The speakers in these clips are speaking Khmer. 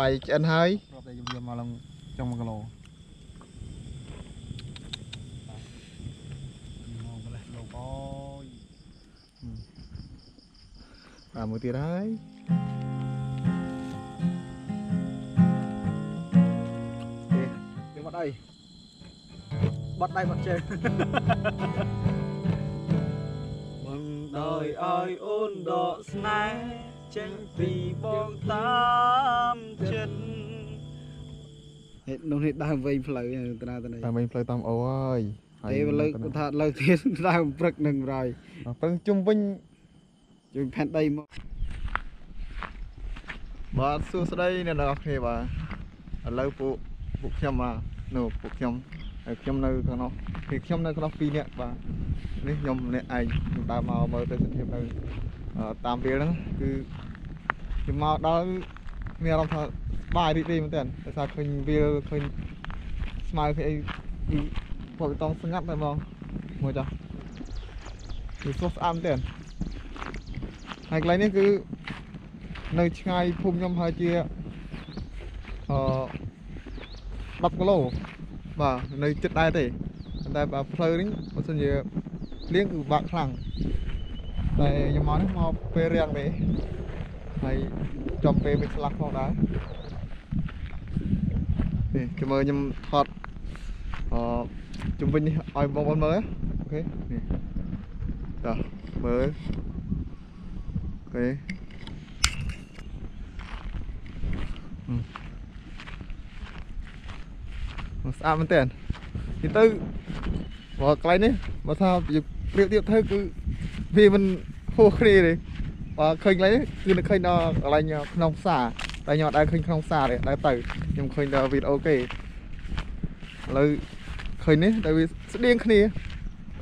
បាយឆ្អិនហើយរាប់តែយើងមកឡើងចុង1គីឡូមកម្លេះលោកអើយបាទមួយទៀតហើយយើងបាត់អីបាត់ដៃបាត់ជើងមិនដោយឲ្យអូនដកស្នេហ៍ ចេញពីបងតាមចិត្តហេតុនោះនេះដើមវែងផ្លូវតាតានេះតាមវិញផ្លូវតាមអូហើយទេលើកគាត់ថាលើកទៀតដើមព្រឹកនឹងរយពឹងជុំវិញជួយផែនដីមកបាទសួស្តីអ្នកនរគ្នាបាទឥឡូវពួកពួកខ្ញុំបាទនោះពួកខ្ញុំហើយខ្ញុំនៅខាងនោះគឺខ្ញុំនៅក្នុង2នាក់បាទនេះខ្ញុំម្នាក់ឯងខ្ញុំដើរមកមើលទៅសភាពនៅអឺ តាមវាលហ្នឹងគឺខ្ញុំមកដល់មានអារម្មណ៍ថាសប្បាយរីករាយមែនទែនដោយសារឃើញវាលឃើញស្មៅឃើញអីគឺពួកបៃតងស្ងាត់តែហ្មងមើលចុះគឺស្រស់ស្អាតមែនទែនហើយកន្លែងនេះគឺនៅឆ្ងាយភូមិខ្ញុំហើយជាអឺ10គីឡូបាទនៅជិតដែរទេប៉ុន្តែបើផ្លូវនេះបើសិនជាលៀងគឺពិបាកខ្លាំង តែខ្ញុំមកនេះមកពេលរាំងទេហើយចំពេលពេលឆ្លាស់ផងដែរនេះខ្ញុំមើលខ្ញុំថតអឺជុំវិញនេះឲ្យបងប្អូនមើលអូខេនេះតោះមើលអូខេមកស្អាតមែនតើនិយាយទៅបើកន្លែងនេះបើថាយើងប្រៀបធៀបទៅគឺ វាមិនហួសគ្នាទេបើឃើញកន្លែងនេះគឺនឹកឃើញដល់កន្លែងក្នុងផ្សារតែខ្ញុំអត់ដែលឃើញក្នុងផ្សារទេដែលទៅខ្ញុំឃើញដល់វីដេអូគេឥឡូវឃើញនេះតែវាស្តៀងគ្នា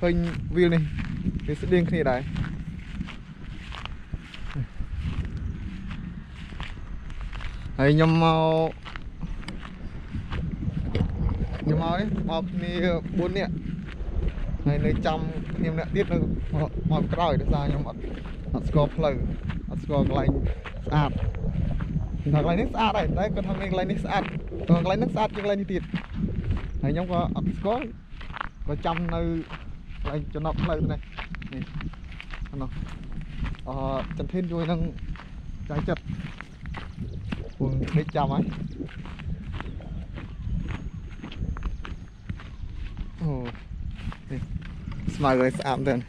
ឃើញវាលនេះវាស្តៀងគ្នាដែរហើយខ្ញុំមកខ្ញុំមកនេះមកគ្នា4នាក់ ហើយនៅចាំគ្នាម្នាក់ទៀតនៅមកមកក្រោយដោយសារខ្ញុំអត់អត់ស្គាល់ផ្លូវអត់ស្គាល់កន្លែងស្អាតខ្ញុំថាកន្លែងនេះស្អាតហើយតែគាត់ថាមានកន្លែងនេះស្អាតតែកន្លែងនេះស្អាតជាងកន្លែងនេះទៀតហើយខ្ញុំក៏អត់ស្គាល់ក៏ចាំនៅកន្លែងចំណប់ផ្លូវទៅនេះនេះអានោះអឺចន្ទធានជួយនឹងចៃចិត្តពងដេកចាំហើយអូនេះ ស្មៅឲ្យស្អាតមែន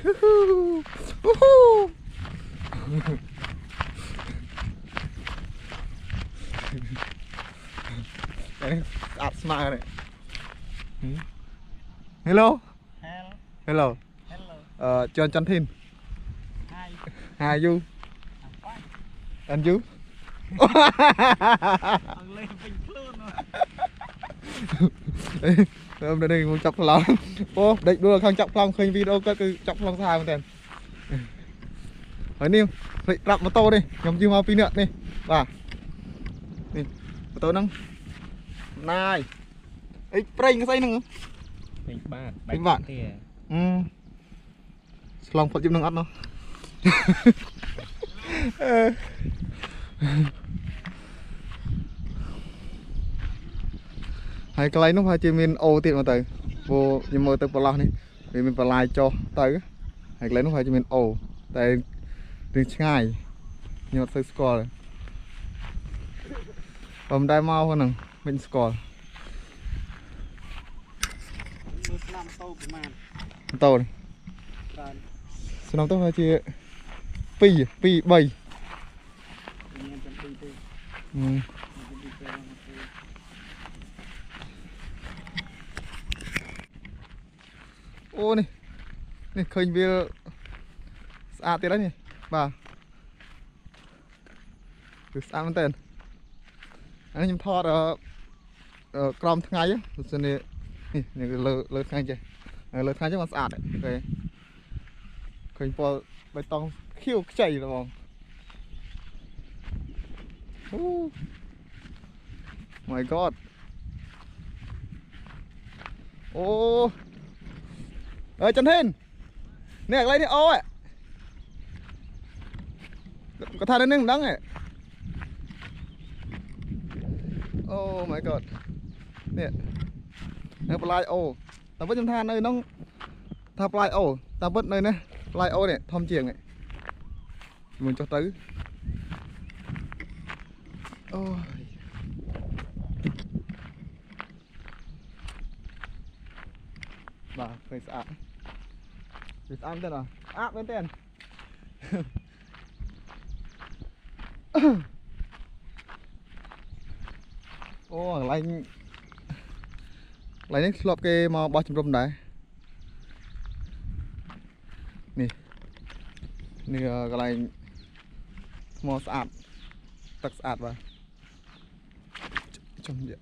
ហ៊ូហ៊ូហ៊ូហ៊ូនេះស្អាតស្មៅនេះ Hello Hello Hello Hello អឺ John Chantin Hi How are you I'm fine and you អង់គ្លេសពេញខ្លួនមក ខ្ញុំនៅនេះខ្ញុំចាប់ប្លង់អូដេកដួលខាងចាប់ប្លង់ឃើញវីដេអូគាត់គឺចាប់ប្លង់សាហាវមែនតើហើយនេះភ្លេចប្រាប់ម៉ូតូនេះខ្ញុំជិះមកពីរនាក់នេះបាទនេះម៉ូតូហ្នឹងណាយអីប្រេងស្អីហ្នឹងពេញបាទពេញបាទទេអឺឆ្លងផុតយឹមនឹងអត់ណោះអឺ ហើយកន្លែងនោះប្រហែលជាមានអូទៀតមកទៅព្រោះខ្ញុំមើលទៅប្រឡោះនេះវាមានបន្លាយចុះទៅហើយកន្លែងនោះប្រហែលជាមានអូតែរឿងឆ្ងាយខ្ញុំអត់សូវស្គាល់ទេបើមិនដែលមកហ្នឹងមិនស្គាល់មើលស្នាមតោប្រមាណម៉ូតូនេះកើតស្នំទៅប្រហែលជា2 2 3មានចាំពីទេ អឺមានចាំពីទេអូនេះនេះឃើញវាស្អាតទៀតហើយនេះបាទគឺស្អាតមែនតើអានេះខ្ញុំថតអឺអឺក្រោមថ្ងៃហ៎បើសិននេះនេះនេះគឺលើលើថ្ងៃចេះហើយលើថ្ងៃចេះមកស្អាតហ៎អូខេឃើញពណ៌បៃតងខៀវខ្ចីហ្មងអូ my god អូ អើយចន្ទហេននេះកន្លែងនេះអូហ៎គាត់ថានៅនឹងមិនដឹងហ៎អូ my god នេះនៅបន្លាយអូតែពិតខ្ញុំថានៅក្នុងថាបន្លាយអូតែពិតនៅនេះបន្លាយអូនេះធំជាងនេះមួយចុះទៅអូយបាទឃើញស្អាត វាស្អាតមែនទេណាស្អាតមែនទេអូកន្លែងកន្លែងនេះធ្លាប់គេមកបោះជំរំដែរនេះនេះកន្លែងថ្មស្អាតទឹកស្អាតបាទចំយក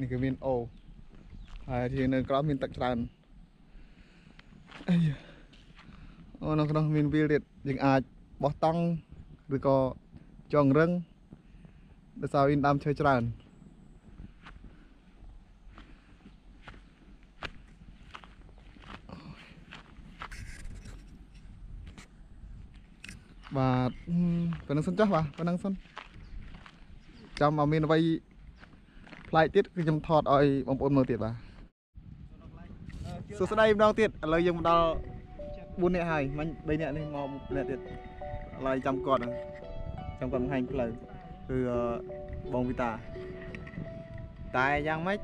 នេះគឺមានអូ ហើយที่នៅក្រោមមានទឹកច្រើនអាយ៉ាអូនៅក្នុងមានវាលទៀតយើងអាចបោះតង់ឬក៏ចងរឹងដោយសារវាដើមឈើច្រើនបាទប៉ុណ្្នឹងសិនចុះបាទប៉ុណ្្នឹងសិនចាំមកមានអ្វីប្លែកទៀតគឺខ្ញុំថតឲ្យបងប្អូនមើលទៀតបាទ សួស្តីម្ដងទៀតឥឡូវយើងមកដល់4នាក់ហើយមិញ3នាក់នេះមកម្នាក់ទៀតឥឡូវចាំគាត់ហ្នឹងចាំគាត់បង្ហាញផ្លូវគឺអឺបងវីតាតែយ៉ាងម៉េច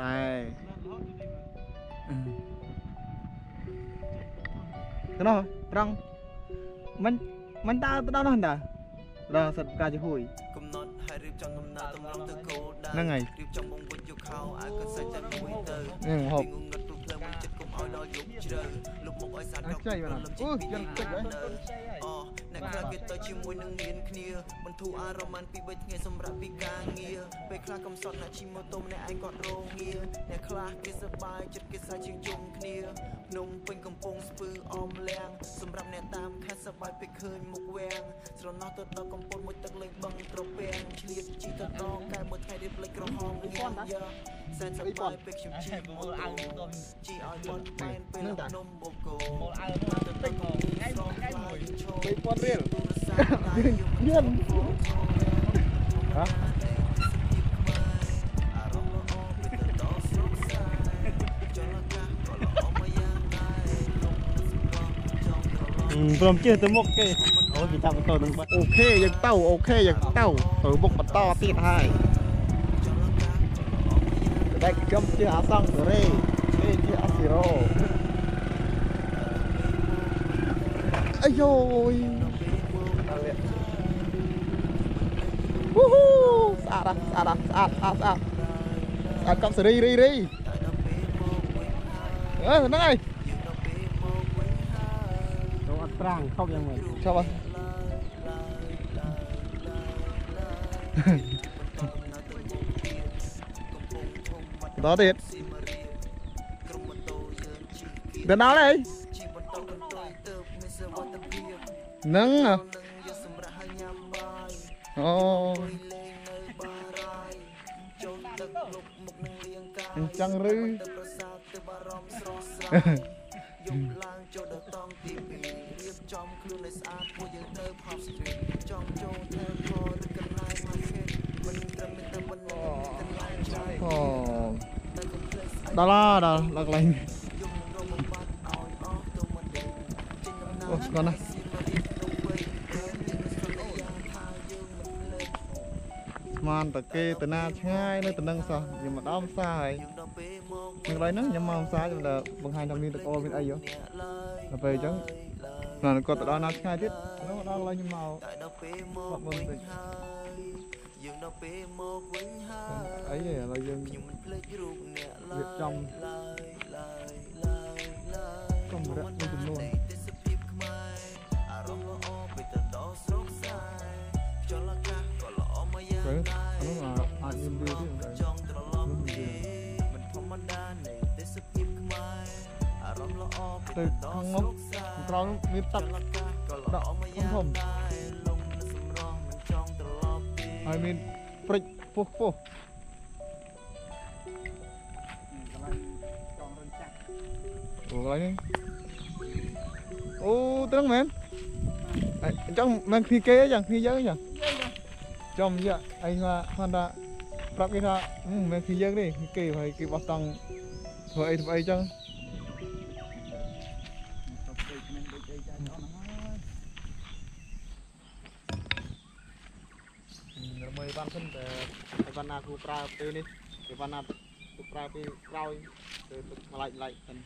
តែទៅនោះត្រង់មិនមិនដើរទៅដល់នោះតា ដល់សិតការជាហួយកំណត់ហើយរៀបចំដំណើរតម្រង់ទៅគោលដៅហ្នឹងហើយរៀបចំបងវិញយកខោអាយកសាច់តែមួយទៅនេះហូបពីងងឹត ឲ្យដល់យប់ជ្រៅលុបមកឲ្យសាច់អើខ្ចីបាទអូយ៉ាងខ្ចីហ៎អូអ្នកខ្លះគេទៅជាមួយនឹងមានគ្នាបន្ធូរអារម្មណ៍ពី3ថ្ងៃសម្រាប់ពីការងារពេលខ្លះកំសត់អ្នកជិះម៉ូតូម្នាក់ឯងគាត់រងងារអ្នកខ្លះគេសប្បាយចិត្តគេសាច់ជាងជុំគ្នាភ្នំពេញកំពង់ស្ពឺអមលៀងសម្រាប់អ្នកតាមខេត្តសប្បាយពេលឃើញមុខវាំងស្រណោះទៅដល់កំពង់មួយទឹកលេងបឹងត្រពាំងឆ្លៀតជីទៅដល់កែមួយថ្ងៃរៀបលេចក្រហមងៀងយើសែនសប្បាយពេលខ្ញុំជិះម៉ូតូជីឲ្យបត់បែនពេលនំបូកូអើទៅទឹកថ្ងៃថ្ងៃមួយ3000រៀលទូរស័ព្ទដៃយំយឿនហ៎អារម្មណ៍ល្អពីទៅដល់ស្រុកស្រែចលនាក៏ល្អមកយ៉ាងដែរលំសម្រាប់ចង់ត្រឡប់ព្រមជឿទៅមុខគេអូគេចាប់ម៉ូតូនឹងបាត់អូខេយើងទៅអូខេយើងទៅទៅមុខបន្តទៀតហើយតែខ្ញុំជាអាសង្សរេ គេជាអាស៊ីរ៉ូអាយយវូហ៊ូស្អាតស្អាតស្អាតស្អាតស្អាតស្អាតកំសេរីរីរីអើហ្នឹងហើយ ទៅអត់ប្រាំងខុសយ៉ាងម៉េចចុះបាទដល់ទៀតទៅដល់ហើយជីបន្តកន្ទុយទៅមានសវត្ថភាពហ្នឹងនឹងយកសម្រាប់ឲ្យញ៉ាំបាយអូលេងនៅបារាយចូលទឹកលុបមុខនឹងលៀងកាយអញ្ចឹងឬទៅប្រសាទទៅបារម្ភស្រស់ស្រាយយប់ឡើងចូលដល់តង់ទី2រៀបចំខ្លួនឲ្យស្អាតពួកយើងទៅ Pop Street ចង់ចូលទៅក៏ឬកន្លែង market មិនត្រឹមតែប៉ុណ្ណឹងកន្លែងចាយអូទៅកុំភ្លេចស្អីដល់ហើយដល់ដល់កន្លែង តគេទៅណាឆ្ងាយនៅទៅនឹងសោះខ្ញុំមកដល់ផ្សារហើយយើងដល់ពេលមកនឹងឡើយហ្នឹងខ្ញុំមកផ្សារខ្ញុំដល់បង្ហាញថាមានទឹកអូមានអីហ៎អ្នកឡើយដល់ពេលអញ្ចឹងណាគាត់ទៅដល់ណាឆ្ងាយទៀតនោះដល់ឡើយខ្ញុំមកតែដល់ពេលមកបាត់មុនវិញតិចហើយយើងដល់ពេលមកវិញហើអីយទេឥឡូវយើងខ្ញុំមិនភ្លេចរូបអ្នកឡើរៀបចំឡើយឡើយឡើយឡើយកម្រិតមួយចំនួន ទៅទៅខាដល់ងស្មុខរុកស្រែក្រោយមានទឹកចលនាក៏ល្អមកយ៉ាងធំៗដែរលំនៅសម្ហើយមានព្រិចពុះពុះកន្លែងចងរឹងចាស់អូកន្លែងនេះអូត្រឹងមែនអីអញ្ចឹងមិនគ្នាគេអញ្ចឹងគ្នាយើងអញ្ចឹងចំយ៉ាអញថាគាត់ថាប្រាប់គេថាមិនមែនគ្នាយើងទេគ្នាគេហើយគេបោះតង់ធ្វើអីធ្វើអីអញ្ចឹង រមើបានសិនតែឲ្យបានណាគ្រូប្រើពេលនេះគេបានណាគ្រូប្រើពេលក្រោយទៅទឹកម្លាយម្លាយសិន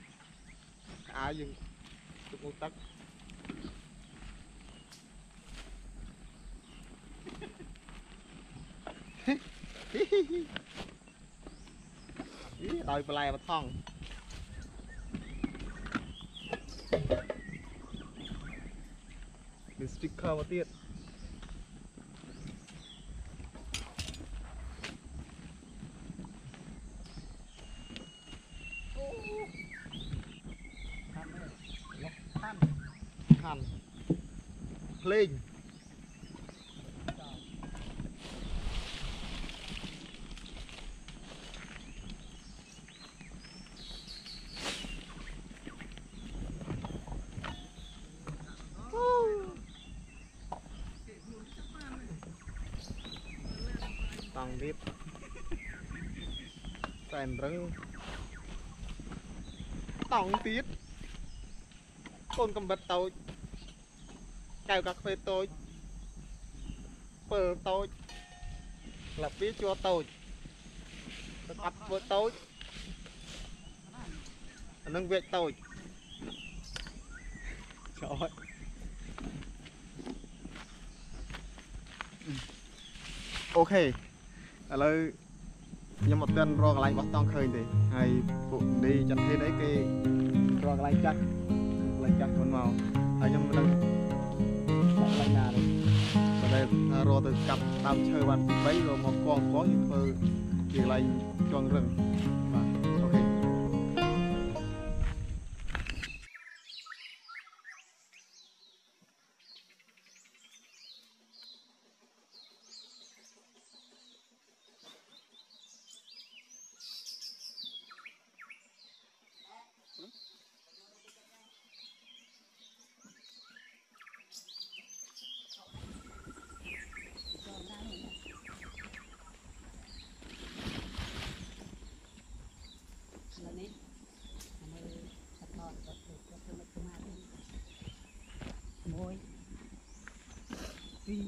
អាវយើងទឹកមួយទឹកអីដោយបន្លែបថងមាន sticker មកទៀត ខាត់នេះលុះខាត់ ខាន់ភ្លេងតង់ទៀតសែ នរឹងតង់ទៀតកូនកំបិតតូចកៅកាខ្វេតូចពើតូចលាពីជួតូចទឹកអត់ធ្វើតូចអានឹងវាចតូចចោតអូខេឥឡូវ ខ្ញុំអត់ទាន់រកកន្លែងបោះតង់ឃើញទេហើយពួកនេះចន្ទហេតុអីគេរកកន្លែងចាស់កន្លែងចាស់ខ្លួនមកហើយខ្ញុំមិនដឹងដាក់ឡើងណានេះបើតែថារកទៅកាប់ដើមឈើបានពី3រកមកកងកងយើងធ្វើជាកន្លែងជង់រឹងបាទអូខេមួយពីរ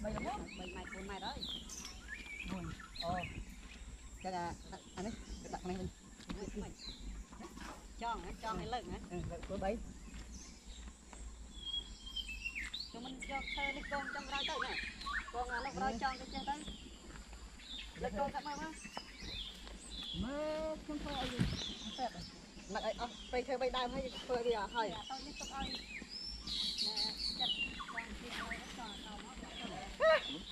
3ម៉ែត្រ4ម៉ែត្រហើយ មួយអូចឹងអាអានេះដាក់នេះវិញ ច ង់ចង់ឲ្យលើកណាអឺលើកធ្វើបីគឺមិនយកឈើនេះកងចង់ក្រោយទៅណាកងអានោះក្រោយចង់ទៅចេះទៅលើកកងកាត់មកមកមើលខ្ញុំធ្វើឲ្យតែណាក់ឲ្យអស់ព្រៃឈើបីដើមហើយធ្វើវាអស់ហើយទៅនេះទុកឲ្យណែចាត់កងទីឲ្យចង់ទៅមក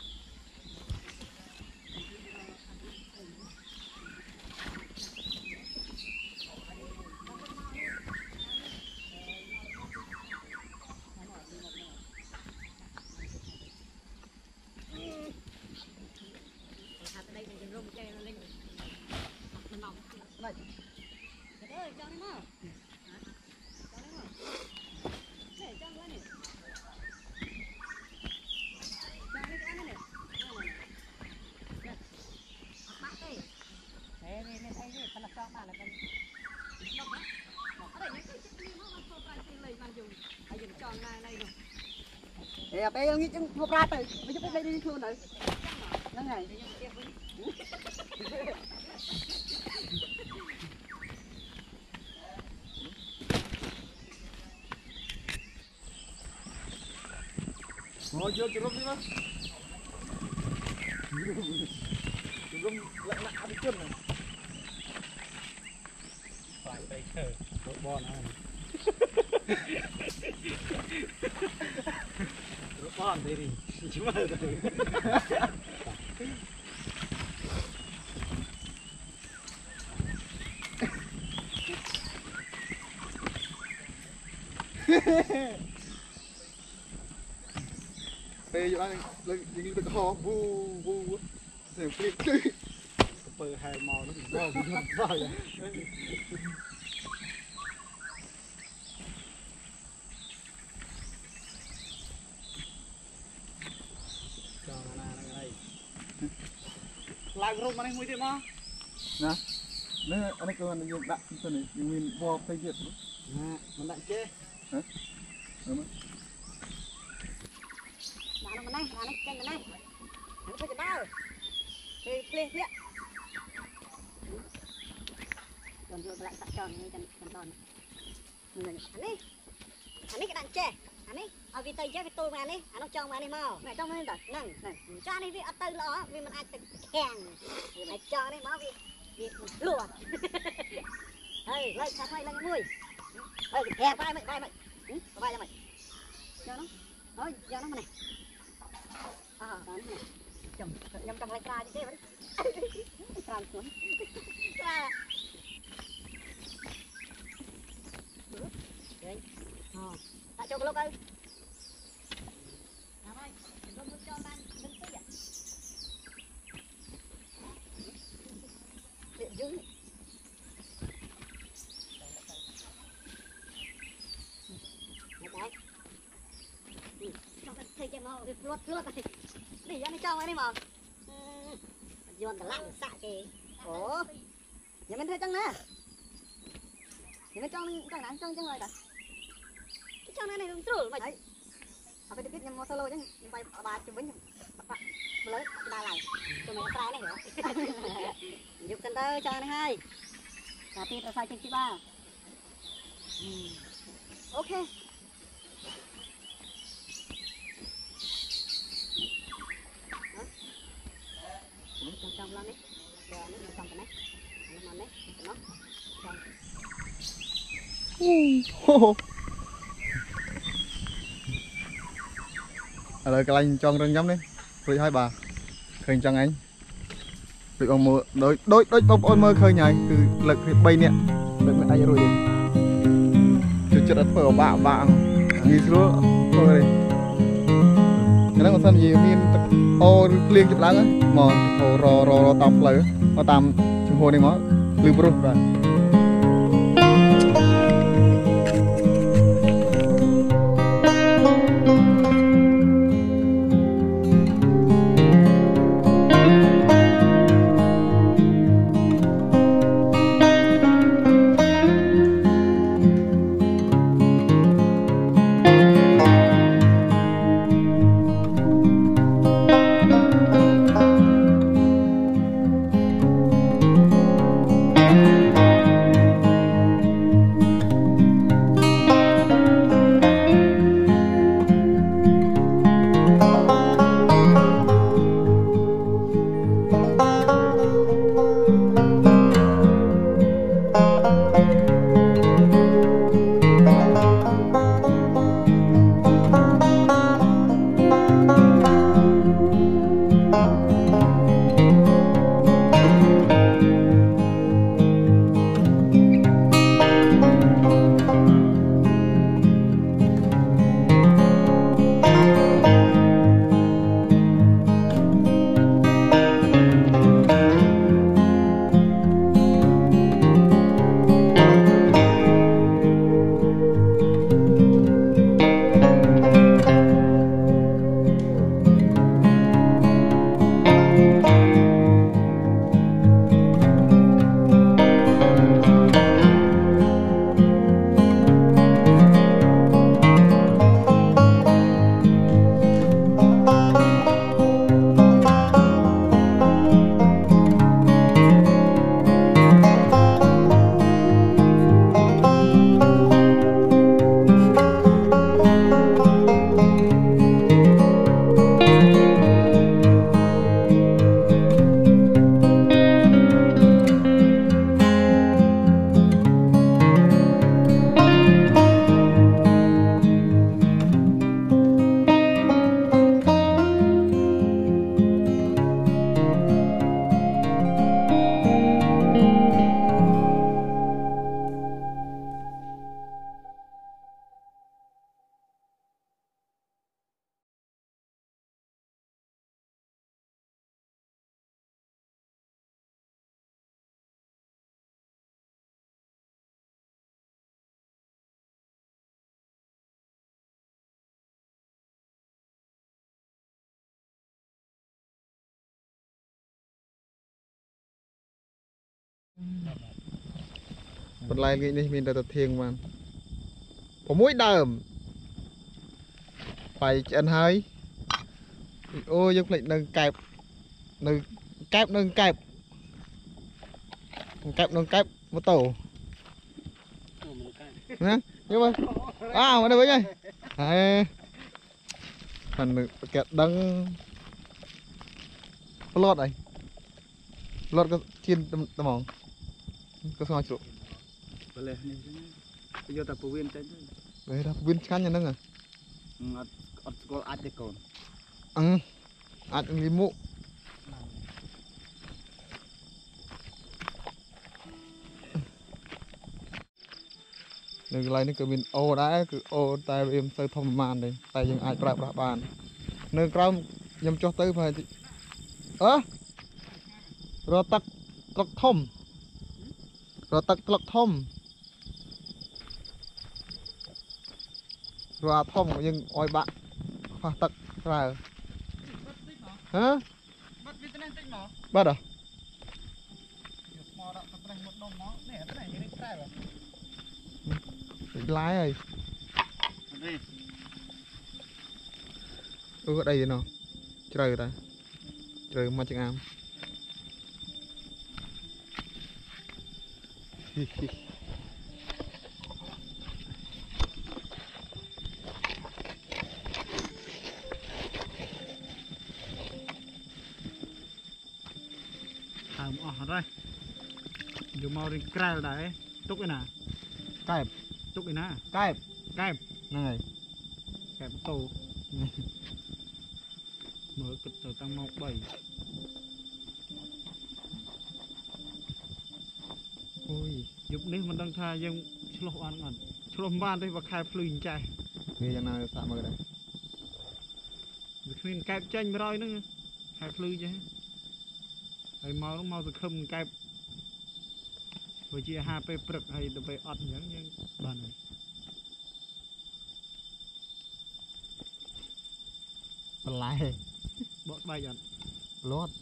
ពេលងាកចឹងធ្វើប្រាទៅវាជិះទៅនេះខ្លួនទៅហ្នឹងហើយ để dùng kia với មកយកជ្រុំនេះមក เตะอยู่แล้วแล้วยิงตะคองบูบูเสียงฟลิกเปิดแฮร์มอลนั่นถึงบ้าบ้าอย่าง ឡើងរូបមកនេះមួយទៀតមកនេះអានេះគឺយើងដាក់ទៅនេះយើងមានវល់ផ្សេងទៀតណាមិនដាក់ចេះមើលមើលដាក់នោះមកនេះដាក់នេះចេញមកនេះអានេះធ្វើចដោលពេលភ្លេះភ្លាក់ជន់យកកន្លែងសាក់ចន់នេះចាំចាំតននេះអានេះអានេះគេដាក់ចេះ អានេះឲ្យវាទៅចេះវាទូលមកអានេះអានោះចង់មកអានេះមកតែចង់មកនេះតហ្នឹងហ្នឹងចានេះវាអត់ទៅល្អវាមិនអាចទៅខាំងវាមិនចង់នេះមកវាវាលួហើយលើកខាត់ឲ្យឡើងមួយហើយគេបាយមិនបាយមិនបាយយ៉ាងម៉េចចង់នោះអើយយកនោះមកនេះអើបាននេះចំខ្ញុំចង់ឲ្យក្រាតិចទេវិញក្រាខ្លួនក្រាឃើញអូ ដាក់ចូលក្លុកទៅតាមហើយខ្ញុំមិនចង់បាននឹងតិចទៀតយូរមកដែរចង់ទៅធ្វើ ចេះមកវាព្រួតព្រួតទៅនេះយ៉ាងនេះចង់ឲ្យនេះមកយន់កន្លះសាក់គេអូយ៉ាងមិនធ្វើចឹងណាយ៉ាងមិនចង់ចឹងណាចង់ចឹងហើយតាចង់ណានេះនឹងស្រួលមិនហើយអត់ទៅទៀតខ្ញុំមក solo ចឹងខ្ញុំបាយបាជុំវិញបាក់បាក់លើដល់ឡើងជុំមកស្រែនេះហ៎យប់សិនទៅចង់នេះហើយតាទីប្រសើរជាងទីបាអូខេនេះចំចំឡើងនេះយកនេះចំទៅនេះនេះមកនេះទៅនោះចំអូ ឥឡូវកន្លែងចង់រឹងញ៉ាំនេះរួចហើយបាទឃើញចឹងឯងដូចបងមើលដូចដូចដូចបងប្អូនមើលឃើញហើយគឺលើកគ្នា3នាក់លើកមិនអាចរួចទេជួយចិត្តអត់ធ្វើអបាក់អបាក់ងាយស្រួលធ្វើទេហ្នឹងបើសិនជាមានទឹកអូឬភ្លៀងចិត្តឡើងហ្នឹងមកអូរររតាមផ្លូវមកតាមជំហរនេះមកលឺព្រោះបាទ បន្លែងាយនេះមានតែទៅធៀងបាន6ដើមបាយឆ្អិនហើយអូយើងភ្លេចនៅកែបនៅកែបនៅកែបកែបនៅកែបម៉ូតូអូមកកាយណាយកមកអើមក đây វិញហើយហើយមិនគេដឹងប្លត់អីប្លត់ក៏ជៀនត្មង ក៏ស្ងោជ្រក់បលេះនេះទៅយកតែពវៀនចេញទៅពេលថាវាឆ្ងាញ់អាហ្នឹងហ៎អត់អត់ស្គាល់អាចទេកូនអឺអាចលីមុនៅកន្លែងនេះក៏មានអូដែរគឺអូតែវាមិនសូវធំប្រមាណទេតែយើងអាចប្រើប្រាស់បាន នៅក្រោមខ្ញុំចុះទៅប្រហែលជាអឺរកទឹកក្លុកធំ រកទឹកក្លុកធំរកអាធំយើងអោយបាក់ខ្វះទឹកក្រៅហ៎បាត់វាទៅនេះតិចមកបាត់អ្ហ៎យកមកដាក់ទៅប្រេះមុតនំមកនេះទៅនេះនេះប្រែបាទឡាយហើយនេះអឺអីណោះជ្រៅតាជ្រៅមកចង្អាម ហ៊ីហ៊ីហើមអស់ហើយយកមករៀងក្រែលដែរទុកឯណាកែបទុកឯណា កែប កែប ហ្នឹងហើយកែបតោមើលគិតទៅតាំងម៉ោង3 អូយយប់នេះមិនដឹងថាយើងឆ្លោះបានអត់ឆ្លោះមិនបានទេបើខែភ្លឺអញ្ចេះវាយ៉ាងណាសាក់មើលដែរវាគ្មានកែបចេញ100ហ្នឹងខែភ្លឺចេះហើយមកហ្នឹងមកសង្ឃឹមកែបវាជាអាហារពេលព្រឹកហើយទៅពេលអត់អញ្ចឹងយើងបានហើយបន្លែបកស្បែកអត់លាត់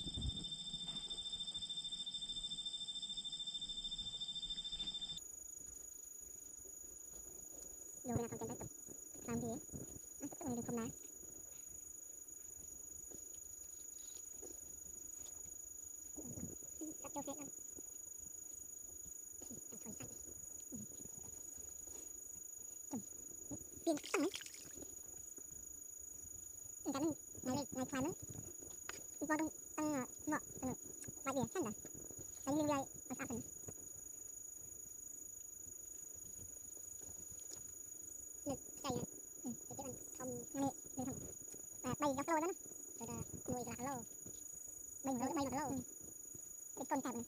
lâu đó nè rồi là mùi là lâu mình ừ. mới mày là lâu còn tạp này.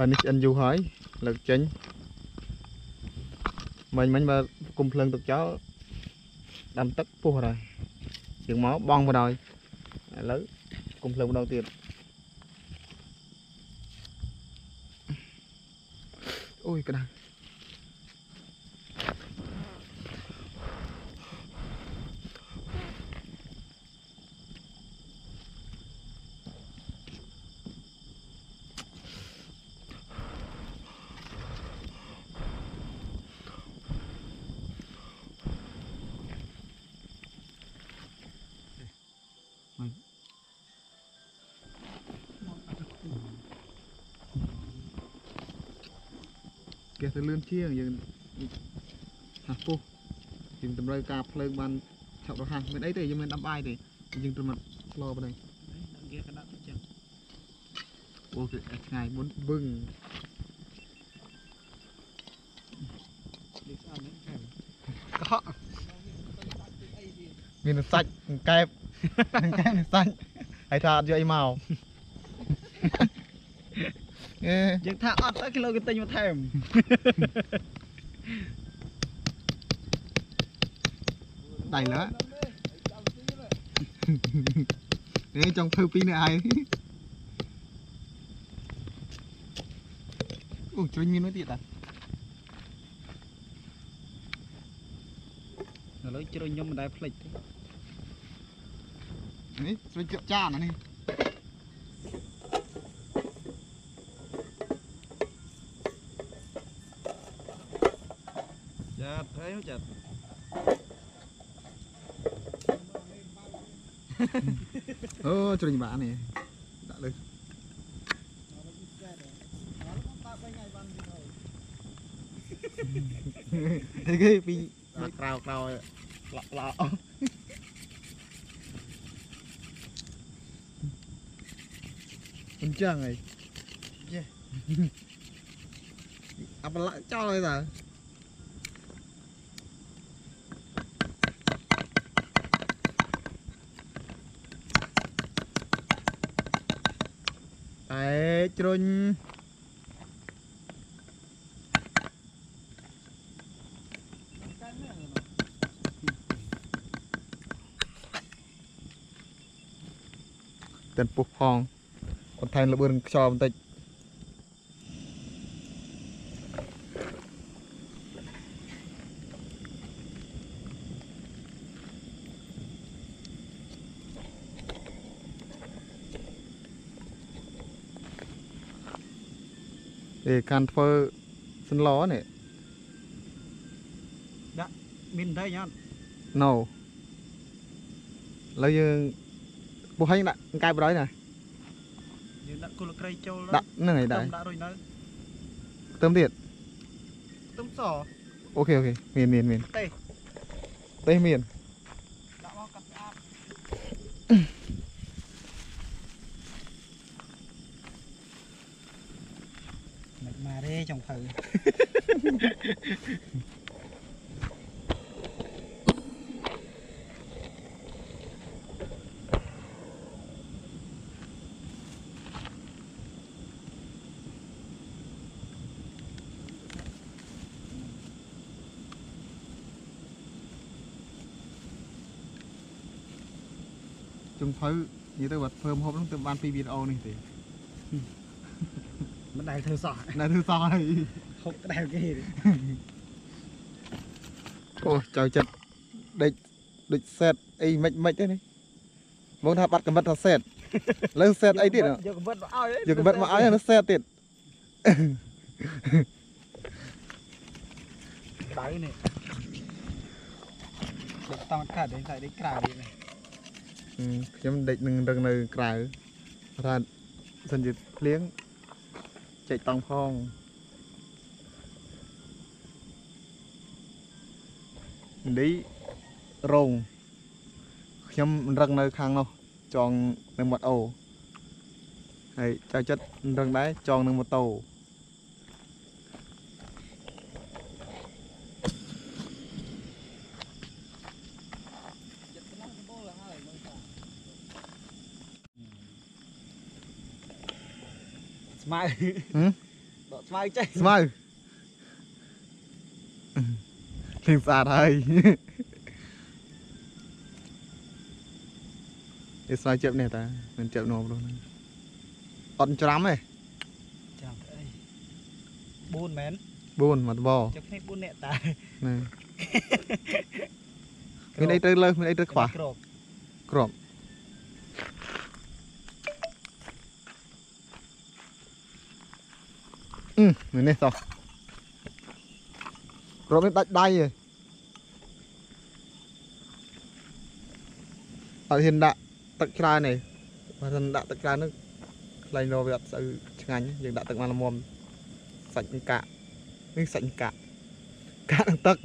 បាទនេះឆ្អិនយូរហើយលើកចេញមិញមិញបើគុំភ្លើងទឹកចោលដាំទឹកពុះហើយជាងមកបងបណ្ដោយឥឡូវគុំភ្លើងម្ដងទៀតអូយក្តៅ គេទៅលឿនជាងយើងហាស់ពុះយើងតម្រូវការភ្លើងបានឆាប់រហ័សមិនអីទេយើងមិនដាំបាយទេយើងត្រឹមតែស្លោប៉ុណ្ណឹងដាក់គេក៏ដាក់ទៅចឹងអូគឺឆ្ងាយមុនបឹងនេះស្អាតនេះខែកុហកមាននឹងសាច់នឹងកែបនឹងកែបនឹងសាច់ហើយថាអត់យកអីមកអេ យើងថាអត់ទៅគីឡូគេទិញមកថែមដៃលើនេះចង់ធ្វើពីរនេះឯងអូជ្រុញមានមួយទៀតតាឥឡូវជ្រុញខ្ញុំមិនដែលភ្លេចទេនេះជ្រុញជាប់ចានអានេះ ត់ហើយចាត់អូជ្រុញបាននេះដាក់លើនេះគេពីមកក្រៅក្រៅឡ ក់ឡក់អញ្ចឹងហីចេះអាប្រឡាក់ចោលហើយតាតែជ្រុញតែពុះផងបន្ថែមល្បឿនខ្យល់បន្តិច កាន់ធ្វើសន្លនេះមានតែអត់ no ឥឡូវយើងពុះហើយដាក់កែបរយណាយើងដាក់គល់ក្រៃចូលដាក់ហ្នឹងហើយដែរដាក់រុញនៅខ្ទឹមទៀតខ្ទឹមសអូខេអូខេមានមានមានទេទេមាន ដាក់មកកាត់ស្អាតមិនមកទេចុងភៅ ជុំ ភៅនិយាយទៅបាត់ធ្វើមហូបហ្នឹងទៅបាន2វីដេអូនេះទេមិនដែលធ្វើសោះណែធ្វើសោះហើយហុកក្តៅគេទេអូចៅចិត្តដេកដូចសេតអីមិនមិនទេនេះបងថាបាត់កំបិតថាសេតលើសេតអីទៀតហ៎យកកំបិតមកឲ្យយកកំបិតមកឲ្យនៅសេតទៀតដៅនេះដេកតង់ខាត់ដេកតែដេកក្រៅនេះហឹម ខ្ញុំដេកនឹងរឹងនៅក្រៅថាសិនជាភ្លៀងចែកតង់ផងនេះរងខ្ញុំរឹងនៅខាងនោះចងនៅមាត់អូហើយចៅចិត្តរឹងដែរចងនឹងម៉ូតូ ស្មៅហឹមដកស្មៅចេះស្មៅឃើញស្អាតហើយវាស្មៅជិបនេះតាមិនជិបនោមនោះហ្នឹងអត់ច្រាំទេចាំអី4មែន4មកតបចុះគ្នា4នាក់តាណាមានអីត្រូវលើសមានអីត្រូវខ្វះក្របគ្រាប់អឺ មាននេះតោះគ្រាប់នេះដាច់ដៃឯងអត់ហ៊ានដាក់ទឹកច្រើនទេបើមិនដាក់ទឹកច្រើននោះខ្លាញ់រកវាអត់ស្អឺឆ្ងាញ់យើងដាក់ទឹកមកល្មមសាច់នឹងកាក់នេះសាច់នឹងកាក់កាក់នឹងទឹក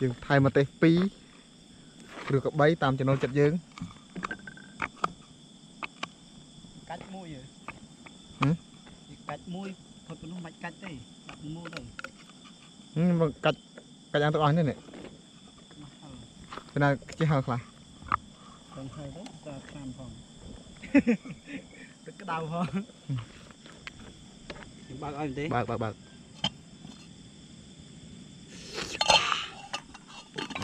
យើងថែមម្ទេស2ឬក៏3តាមចំណូលចិត្តយើងកាច់មួយហឹមកាច់មួយផុតប៉ុណ្ណោះមិនបាច់កាច់ទេដាក់មួយទៅហឹមមកកាច់កាច់យ៉ាងទាំងអស់នេះនេះមកហឹលពីណាខ្ជិះហៅខ្លះទៅហើយទៅស្អាតតាមផងទឹកក្តៅផងខ្ញុំបើកឲ្យទេបើកបើកបើក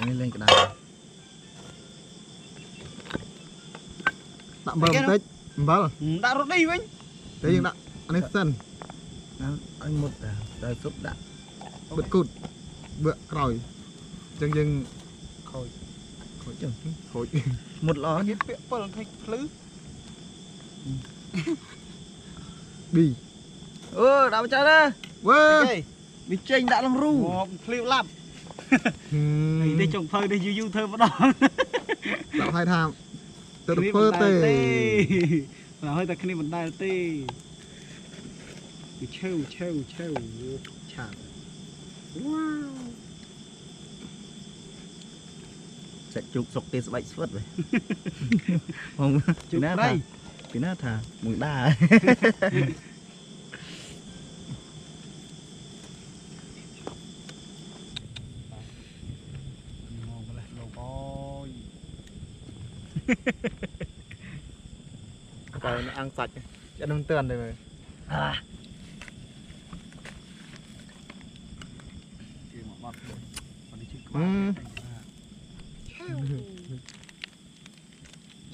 នេះលេងក្តៅដាក់មើលបន្តិចអំបិលដាក់រត់នេះវិញតែយើងដាក់អានេះសិនអញមុតដល់សុបដាក់បិទគូតបឺក្រោយអញ្ចឹងយើងខូចខូចចឹងខូចមុតល្អគេពាក់7ឃើញភ្លឺប៊ីអឺដាក់មកចាស់ណាវើគេវាចេញដាក់ក្នុងរូមកភ្លៀវឡាប់ហឹម នេះចុងភៅនេះយូរយូរធ្វើម្ដងដាក់ឲ្យថាទៅធ្វើទេបើឲ្យតែគ្នាមិនដែលទេវាឈើឈើឈើឆាតវ៉ាវសាច់ជុកសុកទេស្បែកស្វិតវិញហងជុកពីណាត្រីថាពីណាថាមួយដា មកម្លេះលោកអើយ បើអាំងសាច់ចិត្តនឹងទឿនទេមើលជឿមកបាត់បាត់នេះជឿក្ហឹបាលមឆៅ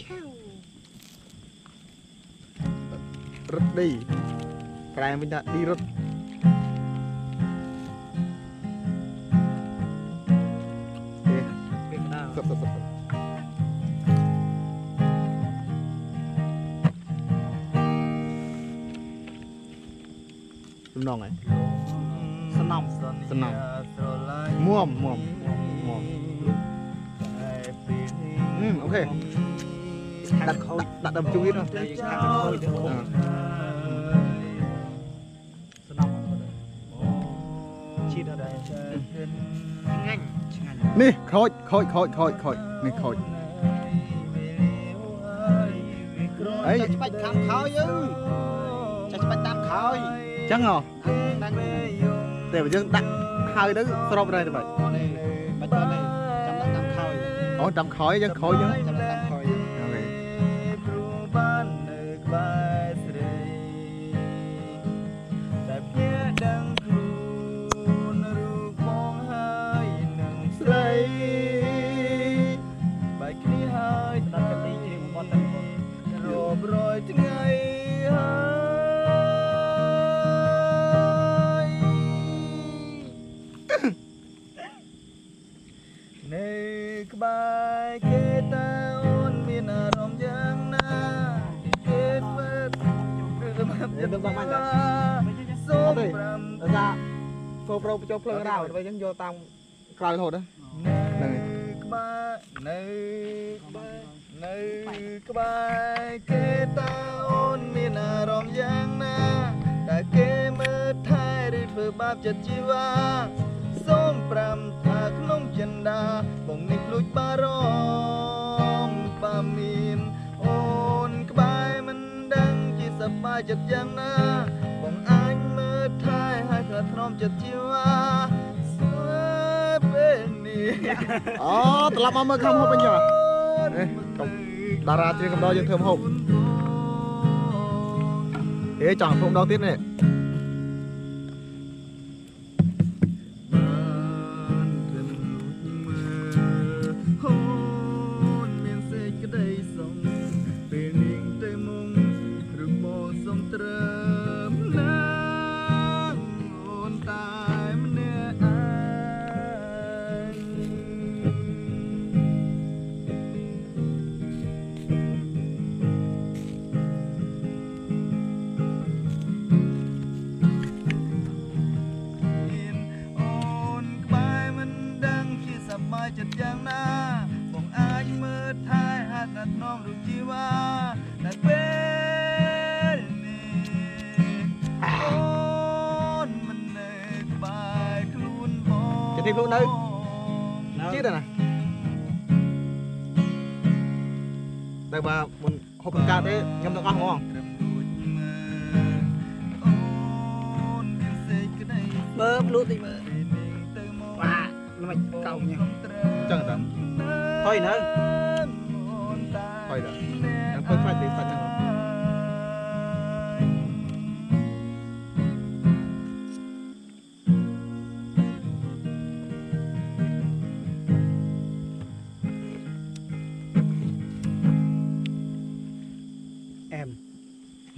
ឆៅរត់ឌីប្រែវិញ ថាឌីរត់ពេលក្តៅសឹកសឹកសឹកសឹកចំណងហើយសំណំសំណងមួមមួមមួមហឹមអូខេដាក់ខូចដាក់ដល់ជុំទៀតនោះតែយើងដាក់ខូចទៅខូចសំណំអត់ទៅជីដល់ដែរឆ្ងាញ់ឆ្ងាញ់នេះខូចខូចខូចខូចខូចនេះខូចអីច្បាច់ខាងខោយអើចាច្បាច់តាមខោយ ចឹងហ៎តាំងតែបើយើងដាក់ហើយទៅស្របដែរទៅបាច់នេះបាច់តនេះចាំដាក់តាមខោយអូតាមខោយយើងខូចយើង ក្បែរគេតើអូនមានអារម្មណ៍យ៉ាងណាគេធ្វើឬសម្រាប់យើងដឹងបានចាសូមអត់ទេប្រាំដល់ថា GoPro បញ្ចូលភ្លើងរោទៅវិញយើងយកតាមក្រោយរហូតណាហ្នឹងហើយក្បែរនៅក្បែរនៅក្បែរគេតើអូនមានអារម្មណ៍យ៉ាងណាតែគេមើលថែឬធ្វើបាបចិត្តជីវ៉ាសូមប្រាំថា ក្នុងចិន្តាបងនេះលួចបារម្ភបាមានអូនក្បែរមិនដឹងជាសប្បាយចិត្តយ៉ាងណា បងអាចមើលថែហើយក៏ធ្នមចិត្តជីវ៉ាស្វាពេលនេះអូត្រឡប់មកមើលខាងហូបវិញចុះអេកុំតារាត្រៀមកំដរយើងធ្វើម្ហូបអេចង់ធ្វើម្ដងទៀតនេះបាន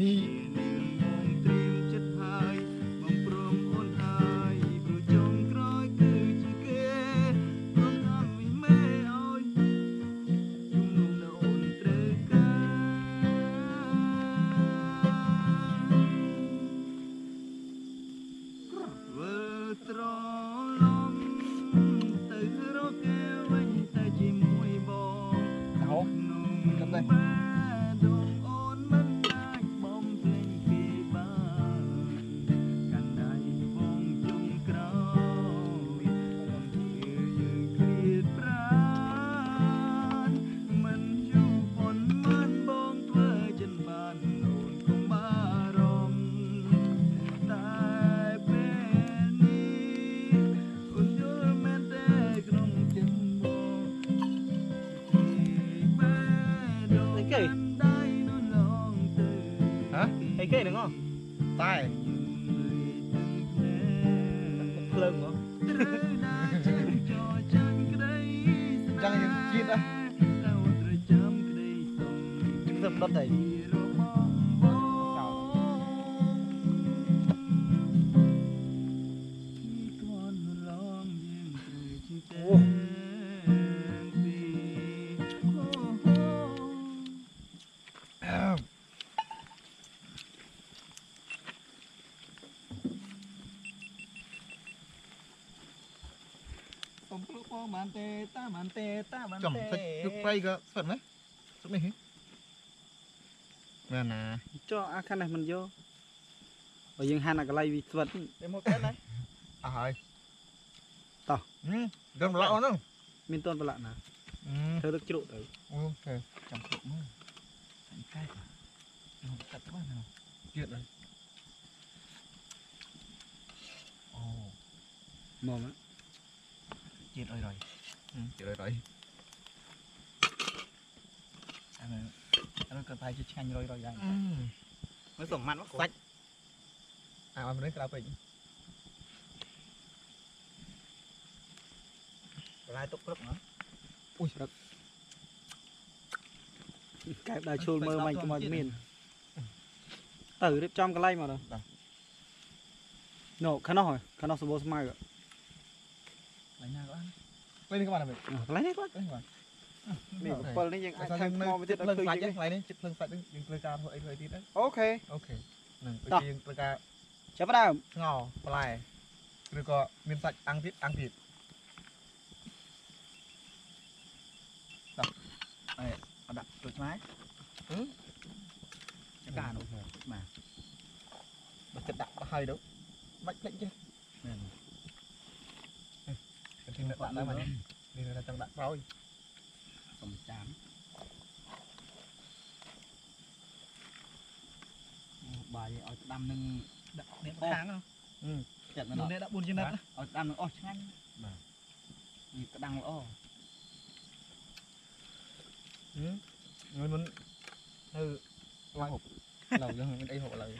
នា តាតាម៉ាន់ទេតាម៉ាន់ទេចំសាច់យុគប្រៃក៏ស្វិតណាស្វិតនេះមែនណាចុះអាខាងនេះមិនយកបើយើងហាន់អាកន្លែងវាស្វិតតែមកកើតណាអស់ហើយតោះដល់ប្រឡាក់អូនហ្នឹងមានតនប្រឡាក់ណាធ្វើទឹកជ្រក់ទៅអូខេចាំជ្រក់មើលតែកែនោះកាត់បានណាទៀតហើយអូមកមក ជាតិអុយរយហឹមទៀតហើយហើយអានេះអានោះក៏ប្រហែលជាឆ្ងាញ់រយរយដែរអឺមើលសុំម៉ាត់មកសាច់អាអត់នេះក្រៅពេកបន្លែទុកព្រឹកណាអូយរឹកកែបដើរឈូលមើលមិនកុំឲ្យមានទៅរៀបចំកន្លែងមកដល់ណូខាងនោះហ៎ខាងនោះសបោស្មៅឡើយណាក៏បាន លេងនេះក៏បានដែរកន្លែងនេះគាត់នេះកំពិលនេះយើងអាចខាងថ្មមកទៀតដល់ឃើញយើងកន្លែងនេះចិត្តភ្លើងសាច់នេះយើងធ្វើការធ្វើអីធ្វើទៀតអូខេអូខេនឹងពេលយើងធ្វើការចាប់ដើមស្ងោបន្លែឬក៏មានសាច់អាំងទៀតអាំងទៀតតោះអេអត់ដាក់ចូលឆ្មាហឺចាកានោះបាទបើចិត្តដាក់ទៅហើយទៅមិនភ្លេចទេមែន ទីនេះដាក់ឡើងមកនេះនេះនៅចង់ដាក់ក្រោយសុំចានបាយឲ្យស្ដាំនឹងដាក់នេះខាងហ្នឹងហឹមចិត្តនៅនេះដាក់4ចំណិតឲ្យស្ដាំនឹងអស់ឆ្ងាញ់បាទនេះក្តាំងល្អហឹមងើយមិននៅឡើងហូបឡើយយើងមានអីហូបឡើយ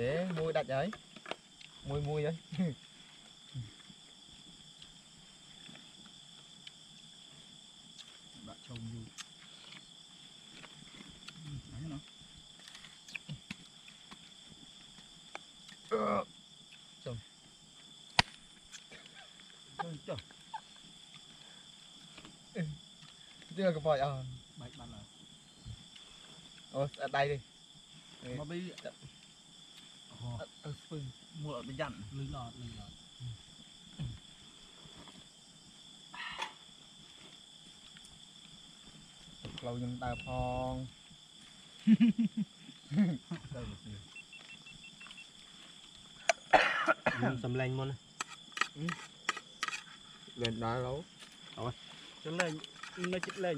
អេមួយដាច់ហើយមួយមួយហើយដាក់ជុំយូរហ្នឹងណាចុះជឿកប៉ោចអ ទេមកប៊ីអូអឺស្ពឹងមួលអត់ប្រយ័ត្នលឺឡត់លឺឡត់ផ្លូវខ្ញុំដើរផងទៅមកនេះសំឡេងមុន lên đá lâu ចលេងនៅចិត្តលេង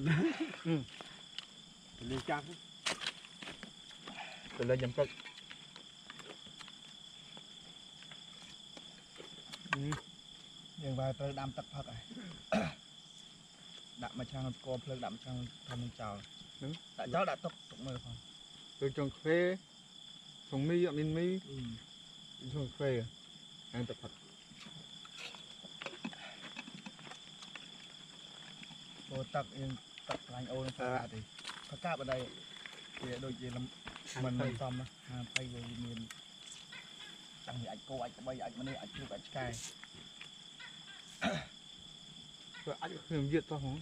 លេងចាប់ từ lên nhầm cực យើងវាយត្រូវដាំទឹកផឹកហើយដាក់មកឆាំងស្គរភ្លើងដាក់មកឆាំងធំនឹងចោលដាក់ចោលដាក់ទុកទុកមើលផង từ trong phê trong mi ạ min mi trong phê ăn tập thật ព្រោះទឹកយើងទឹកខ្លាញ់អូនស្អាតទេប្រកាបអីវាដូចជាលំមិនមិនសមណាហាមភ័យវាមាន តាំងពីអាចគោអាចក្បីអាចមនុស្សអាចជ្រូកអាចឆ្កែ rồi ăn được việt to không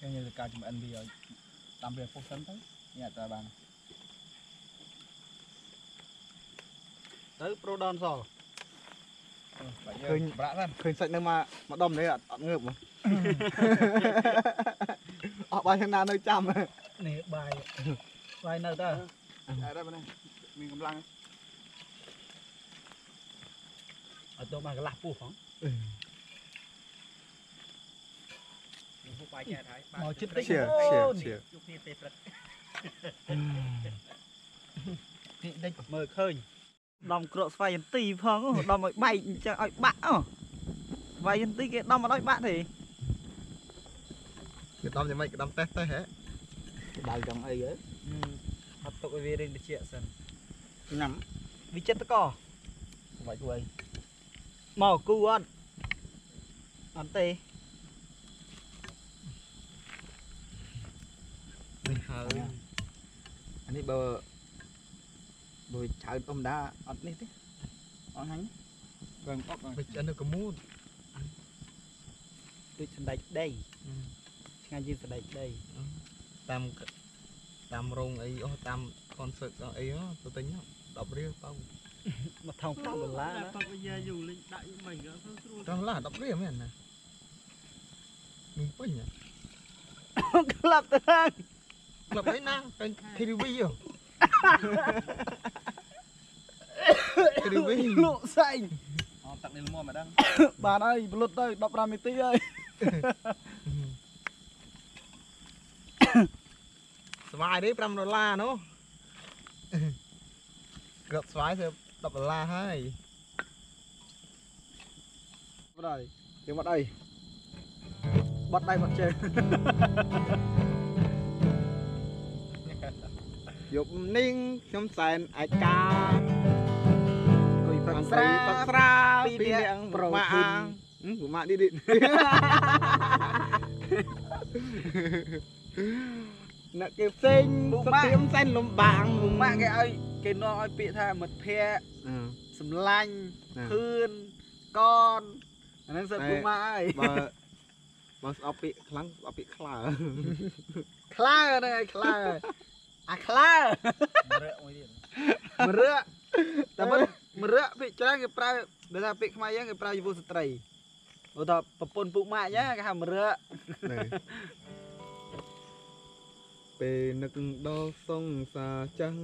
យើងយើងការចំអិនវាឲ្យតាមវាពុះសិនទៅញ៉ាំតែបានទៅប្រូដនសបើយើងប្រាក់ហ្នឹង khơi sạch nó mà mà đom đấy ạ ăn ngợp mà ở bài thằng nào nơi chăm នេះបាយបាយនៅ តើ đây đây bên này mình cầm lăng អត់ទៅបានកន្លះពោះផងបាយចែកហើយមកចិត្ត chia chia chia ជួបគ្នាពេលព្រឹកទីដេចមើលឃើញដំក្រកស្វាយយន្ទីផងអូដំឲ្យបែកអញ្ចឹងឲ្យបាក់អូស្វាយយន្ទីគេដំអត់ឲ្យបាក់ទេ cái đom như mấy cái đom test test hả ដៅចង់អីហ៎ អត់ទុកឲ្យវារៀងតិចសិនញ៉ាំវាចិត្តតកមិនបាច់ធ្វើអីមកគូអត់អត់ទេ mình hơi anh ấy bờ bờ chạy ông đá អត់នេះទេអត់ហាញ់ vâng bóc rồi mình ăn được cái mút ដូចសណ្ដែកដីឆ្ងាញ់ជាងសណ្ដែកដី tam tam rong ấy ô tam concert đó ấy á tôi tính á đọc riêng tao មកថង5ដុល្លារណាតបយាយូលេងដាក់មិញក៏ស្រួល tao là đọc riêng mấy anh nè mình quên nhỉ ក្លាប់ទៅហាង lập đấy na cái KTV rồi KTV លក់សែងអត់ទឹកនេះល្មមម្ដងបានហើយប្លុតទៅ15នាទីហើយ ស្វាយនេះ5ដុល្លារនោះក្របស្វាយគឺ10ដុល្លារហើយបាត់ហើយយើងបាត់អីបាត់ដៃបាត់ជើងយប់នេះខ្ញុំសែនឯកាអង្គុយផឹកស្រាផឹកស្រាពីរនាក់ប្រមាអងប្រមាឌីឌី អ្នកគេផ្សេងសត្រៀមសែនលំបាងពុកម៉ាក់គេឲ្យគេនាំឲ្យពាក្យថាមិត្តភ័ក្តិអឺសម្លាញ់ណាភឿនកនអាហ្នឹងសិតពុកម៉ាក់ហើយបើបើស្អប់ពាក្យខ្លាំងស្អប់ពាក្យខ្លើខ្លើហ្នឹងហើយខ្លើអាខ្លើរឹកមួយទៀតមរៈតែមិនមរៈពាក្យច្រើនគេប្រើបើថាពាក្យខ្មែរយើងគេប្រើយវស្ត្រីបើថាប្រពន្ធពុកម៉ាក់យ៉ាងគេហៅមរៈនេះ ពេលនឹកដល់សង្សារចឹង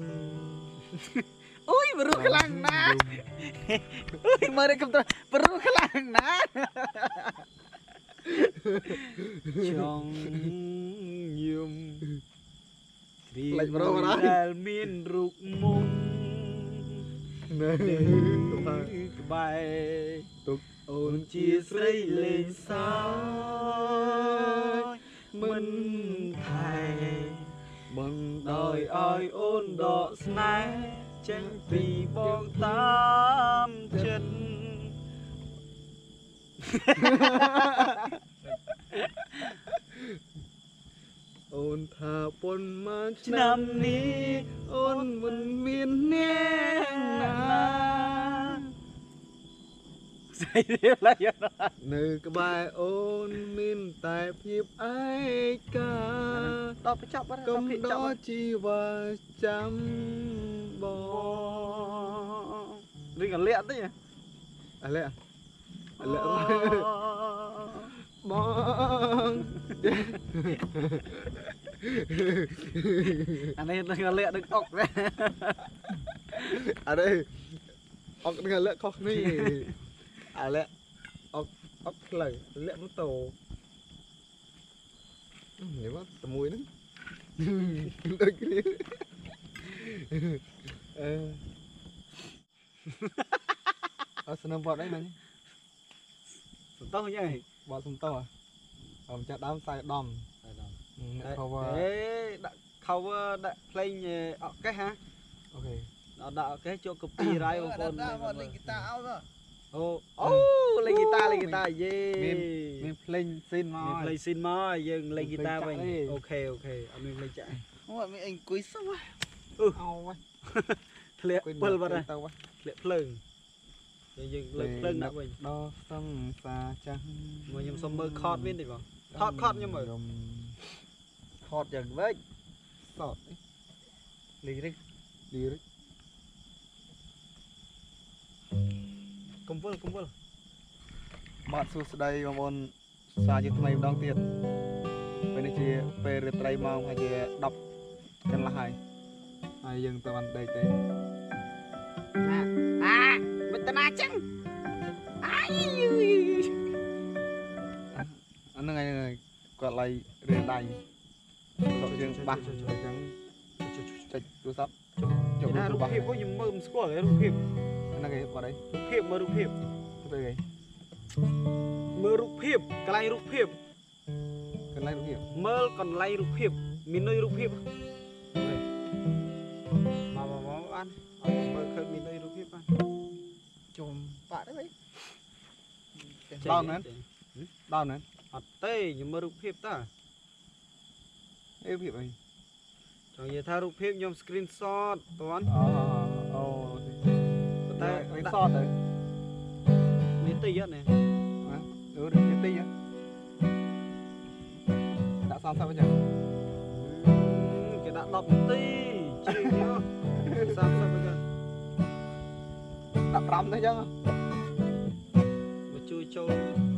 អូយមរុខ្លាំងណាស់អូយមើលកំត្រមរុខ្លាំងណាស់ចង់ញឹមគ្រីដែលមានរូបមុំនេះក្បែរទុកអូនជាស្រីលេងសើច មិនថែបងដោយឲ្យអូនដកស្នេហ៍ចេញពីបងតាមចិត្តអូនថាប៉ុន្មានឆ្នាំឆ្នាំនេះអូនមិនមាននាងណា ស្អីរៀបឡើយនៅក្បែរអូនមានតែភាពឯកាដល់បញ្ចប់បាត់កុំដល់ដចប់កជីវាចាំបអូងរីកលាក់តិចអាឡែអាឡែបងអានេះរីកលាក់ដឹកអុកដែរអរេអត់នឹងអាឡែខុសគ្នា អាលាក់អុកអុកផ្លូវលាក់ម៉ូតូនិយាយមកតែមួយហ្នឹងដូចគ្នាអឺអត់ស្នើបត់អីមិញសន្តោសយ៉ាងហីបត់សំតោះអមចាស់ដើមខ្សែដំអ្នក cover អេដាក់ cover ដាក់ play អកកេះហ่าអូខេដល់ដាក់ អកកេះចូល copyright បងប្អូនមកលេងហ្គីតាអោទៅអូអូលេងហ្គីតាលេងហ្គីតាយេមានមានភ្លេងស៊ីនមកមាន play scene មកយើងលេងហ្គីតាវិញភ្លេងចាក់ទេអូខេអូខេអត់មានភ្លេងចាក់អូអត់មានអីអង្គុយសោះអោវិញធ្លាក់ពិលបាត់ហើយទៅវិញធ្លាក់ភ្លើងយើងយើងលើកភ្លើងដាក់វិញដល់សង្សារចាស់មកខ្ញុំសុំមើលខតមានតិចបងថតខតខ្ញុំមើលថតយ៉ាងម៉េចសតលីរិកលីរិក វិលកុំវិលបាទសួស្តីបងប្អូនសារជាថ្មីម្ដងទៀតពេលនេះជាពេលរាត្រីម៉ោងប្រហែលជា10កន្លះហើយហើយយើងទៅបានដេកទេអាមិនតាណាចឹងអាយអាហ្នឹងហើយហ្នឹងហើយគាត់ឡៃរៀនដៃគាត់យើងបាសអញ្ចឹងចុចទូរស័ព្ទចុចណារូរូបបបាសភាពខ្ញុំមើលមិនស្គាល់ទេរូបភាព ហ្នឹងហើយបាត់ហើយរូបភាពមើលរូបភាពទៅហើយមើលរូបភាពកន្លែងរូបភាពកន្លែងរូបភាពមើលកន្លែងរូបភាពមានន័យរូបភាពមកមកមកបានឲ្យមើលឃើញមានន័យរូបភាពបានជុំបាក់ទៅវិញដល់មែនដល់ណាអត់ទេខ្ញុំមើលរូបភាពតាអីរូបភាពអីចង់និយាយថារូបភាពខ្ញុំ screenshot តាន់អូអូ ប៉ុន្តែតែអីដាក់សតទៅមានតិចអត់ណែអឺរៀនតិចដាក់30អញ្ចឹងគេដាក់10នាទីជាងយក30ទៅដាក់5ទៅអញ្ចឹងមកជួយចូល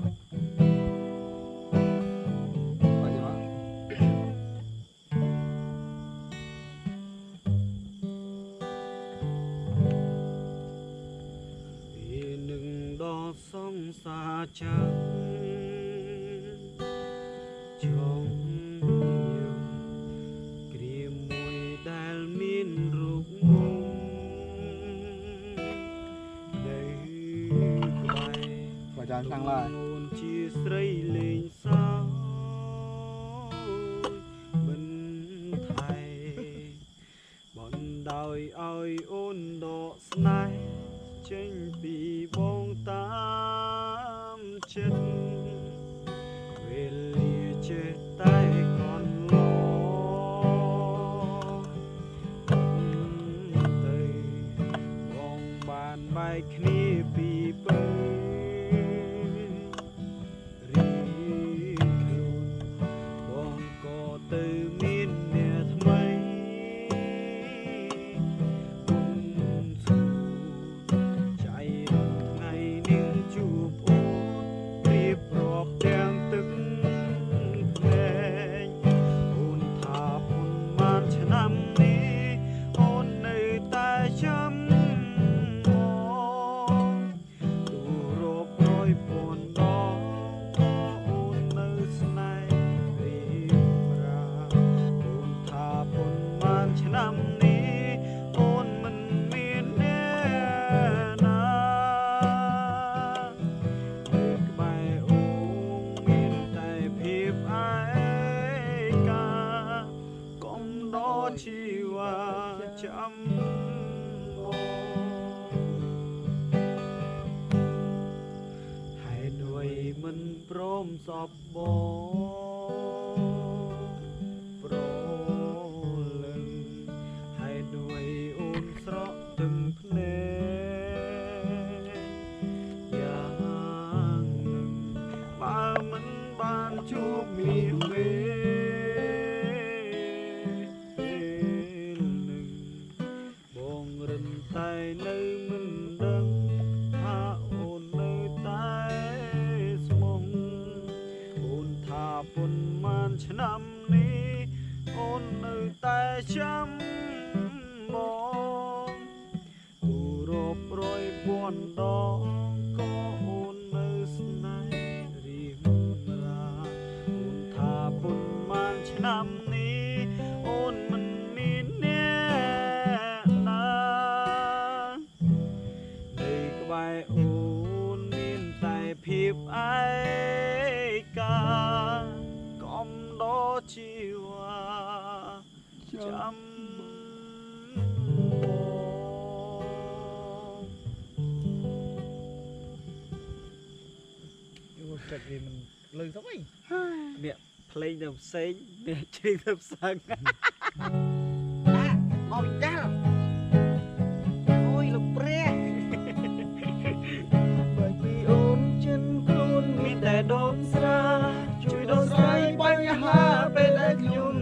សា មិនព្រមសពបង ផ្សេងអ្នកច្រៀងទៅផ្សឹងមកចាស់អូយលោកព្រះបើពីអូនចិនខ្លួនមានតែដុំស្រា ជួយដោះស្រាយបញ្ហាពេលដែលខ្ញុំ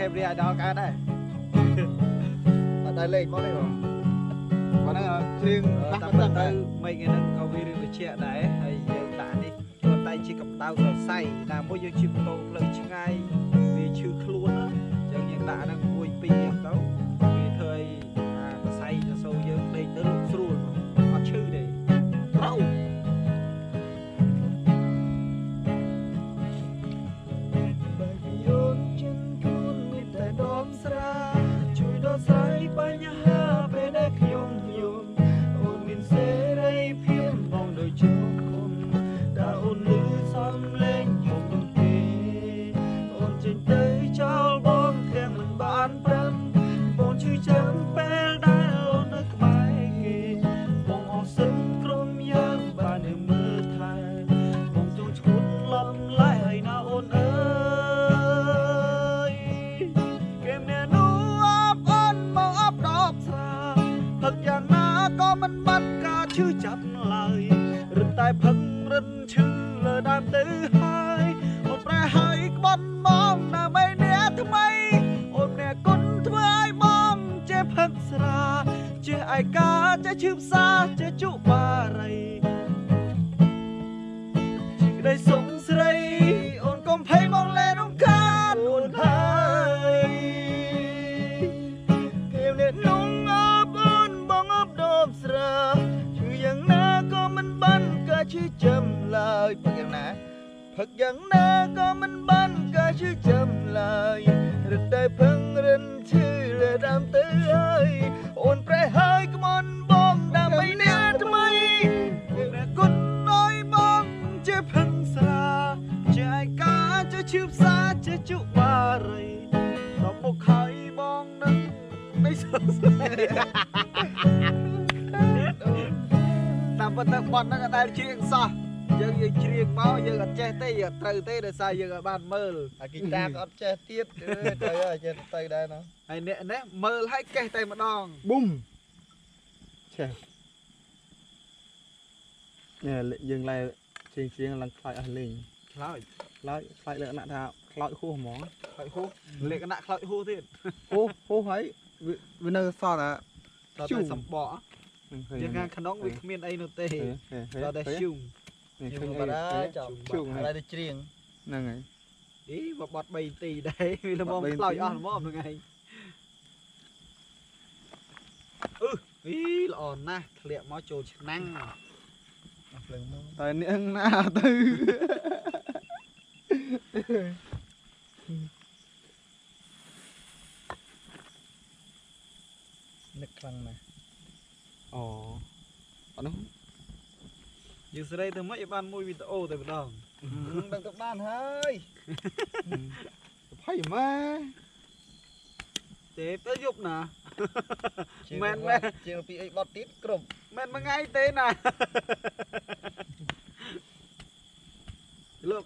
ចឹងទៅប្លុកខេបរីឲ្យដល់កើតដែរអត់ដែរលេខមកទេបងបាទហ្នឹងច្រៀងតាដាស់ំបាទៅត់ទៅទៅមិនហ្នឹងក៏វារឿងត្រជាក់ដែរហើយយើងដាក់នេះជួនតែជាកម្ដៅសរសៃណាមួយយើងជិះម៉ូតូផ្លូវឆ្ងាយវាឈឺខ្លួនណាអញ្ចឹងយើងដាក់ហ្នឹងមួយពីរអញ្ចឹងទៅ តាមពិតទៅបត់ហ្នឹងអត់ដែលច្រៀងសោះយើងយើងច្រៀងមកយើងអត់ចេះទេយើងអត់ត្រូវទេដោយសារយើងអត់បានមើលអាគីតាក៏អត់ចេះទៀតអឺទៅហើយចេះទៅដែរណោះហើយអ្នកនេះមើលហើយកេះតែម្ដងប៊ុំឆេះនេះយើងឡែច្រៀងច្រៀងឡើងខ្លាចអស់លេងខ្លោចខ្លាចខ្លាចលក្ខណៈថាខ្លោចហួសហ្មងខ្លោចហូសលក្ខណៈខ្លោចហូសទៀតហួសហួសហើយវាវានៅសល់តែ តើជូតែរសំបកឃើញយើងខាងក្នុងវាគ្មានអីនោះទេឃើញឃើញឃើញតើតែជុំនេះជឿឃើញបាអីត់ហើយឃើញចប់ជុំហើយហើយទៅច្រៀងហ្នឹងហើយអីមកបត់3នាទីដែរវាល្មមបត់3ខ្លោចនាទីអស់ល្មមហ្នឹងឯងអឺអីល្អណាស់ធ្លាក់មកចូលឆ្នាំងអស់ភ្លើងមកតែនាងណាទៅ នឹកខ្លាំងណាស់អូអត់នោះយើងសេរីទៅមិនឲ្យបានមួយវីដេអូតែម្ដងដឹងទៅបានហើយភ័យម៉ែទេទៅយប់ណាជាងមែនមែនជាងពីអីបត់ទៀតគ្រប់មិនមួយថ្ងៃទេណា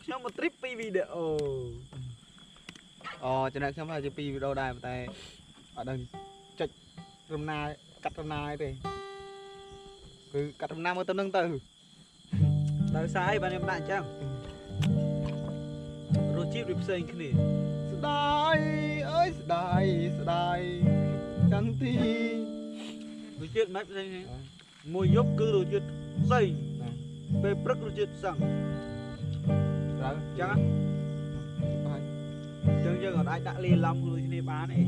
ខ្ញុំមក trip ពីវីដេអូអូចំណែកខ្ញុំថាជាពីរវីដេអូដែរប៉ុន្តែអត់ដឹងចុច រំណាកាត់រំណាទេគឺកាត់រំណាមើលទៅនឹងទៅដោយសារអីបានខ្ញុំដាក់អញ្ចឹងរសជាតិវាផ្សេងគ្នាស្ដាយអើយស្ដាយស្ដាយចន្ទីរសជាតិមិនផ្សេងគ្នាមួយយប់គឺរសជាតិផ្សេងពេលព្រឹករសជាតិផ្សឹងត្រូវអញ្ចឹងណាបាទអញ្ចឹងយើងអត់អាចដាក់លាយឡំជាមួយគ្នាបានទេ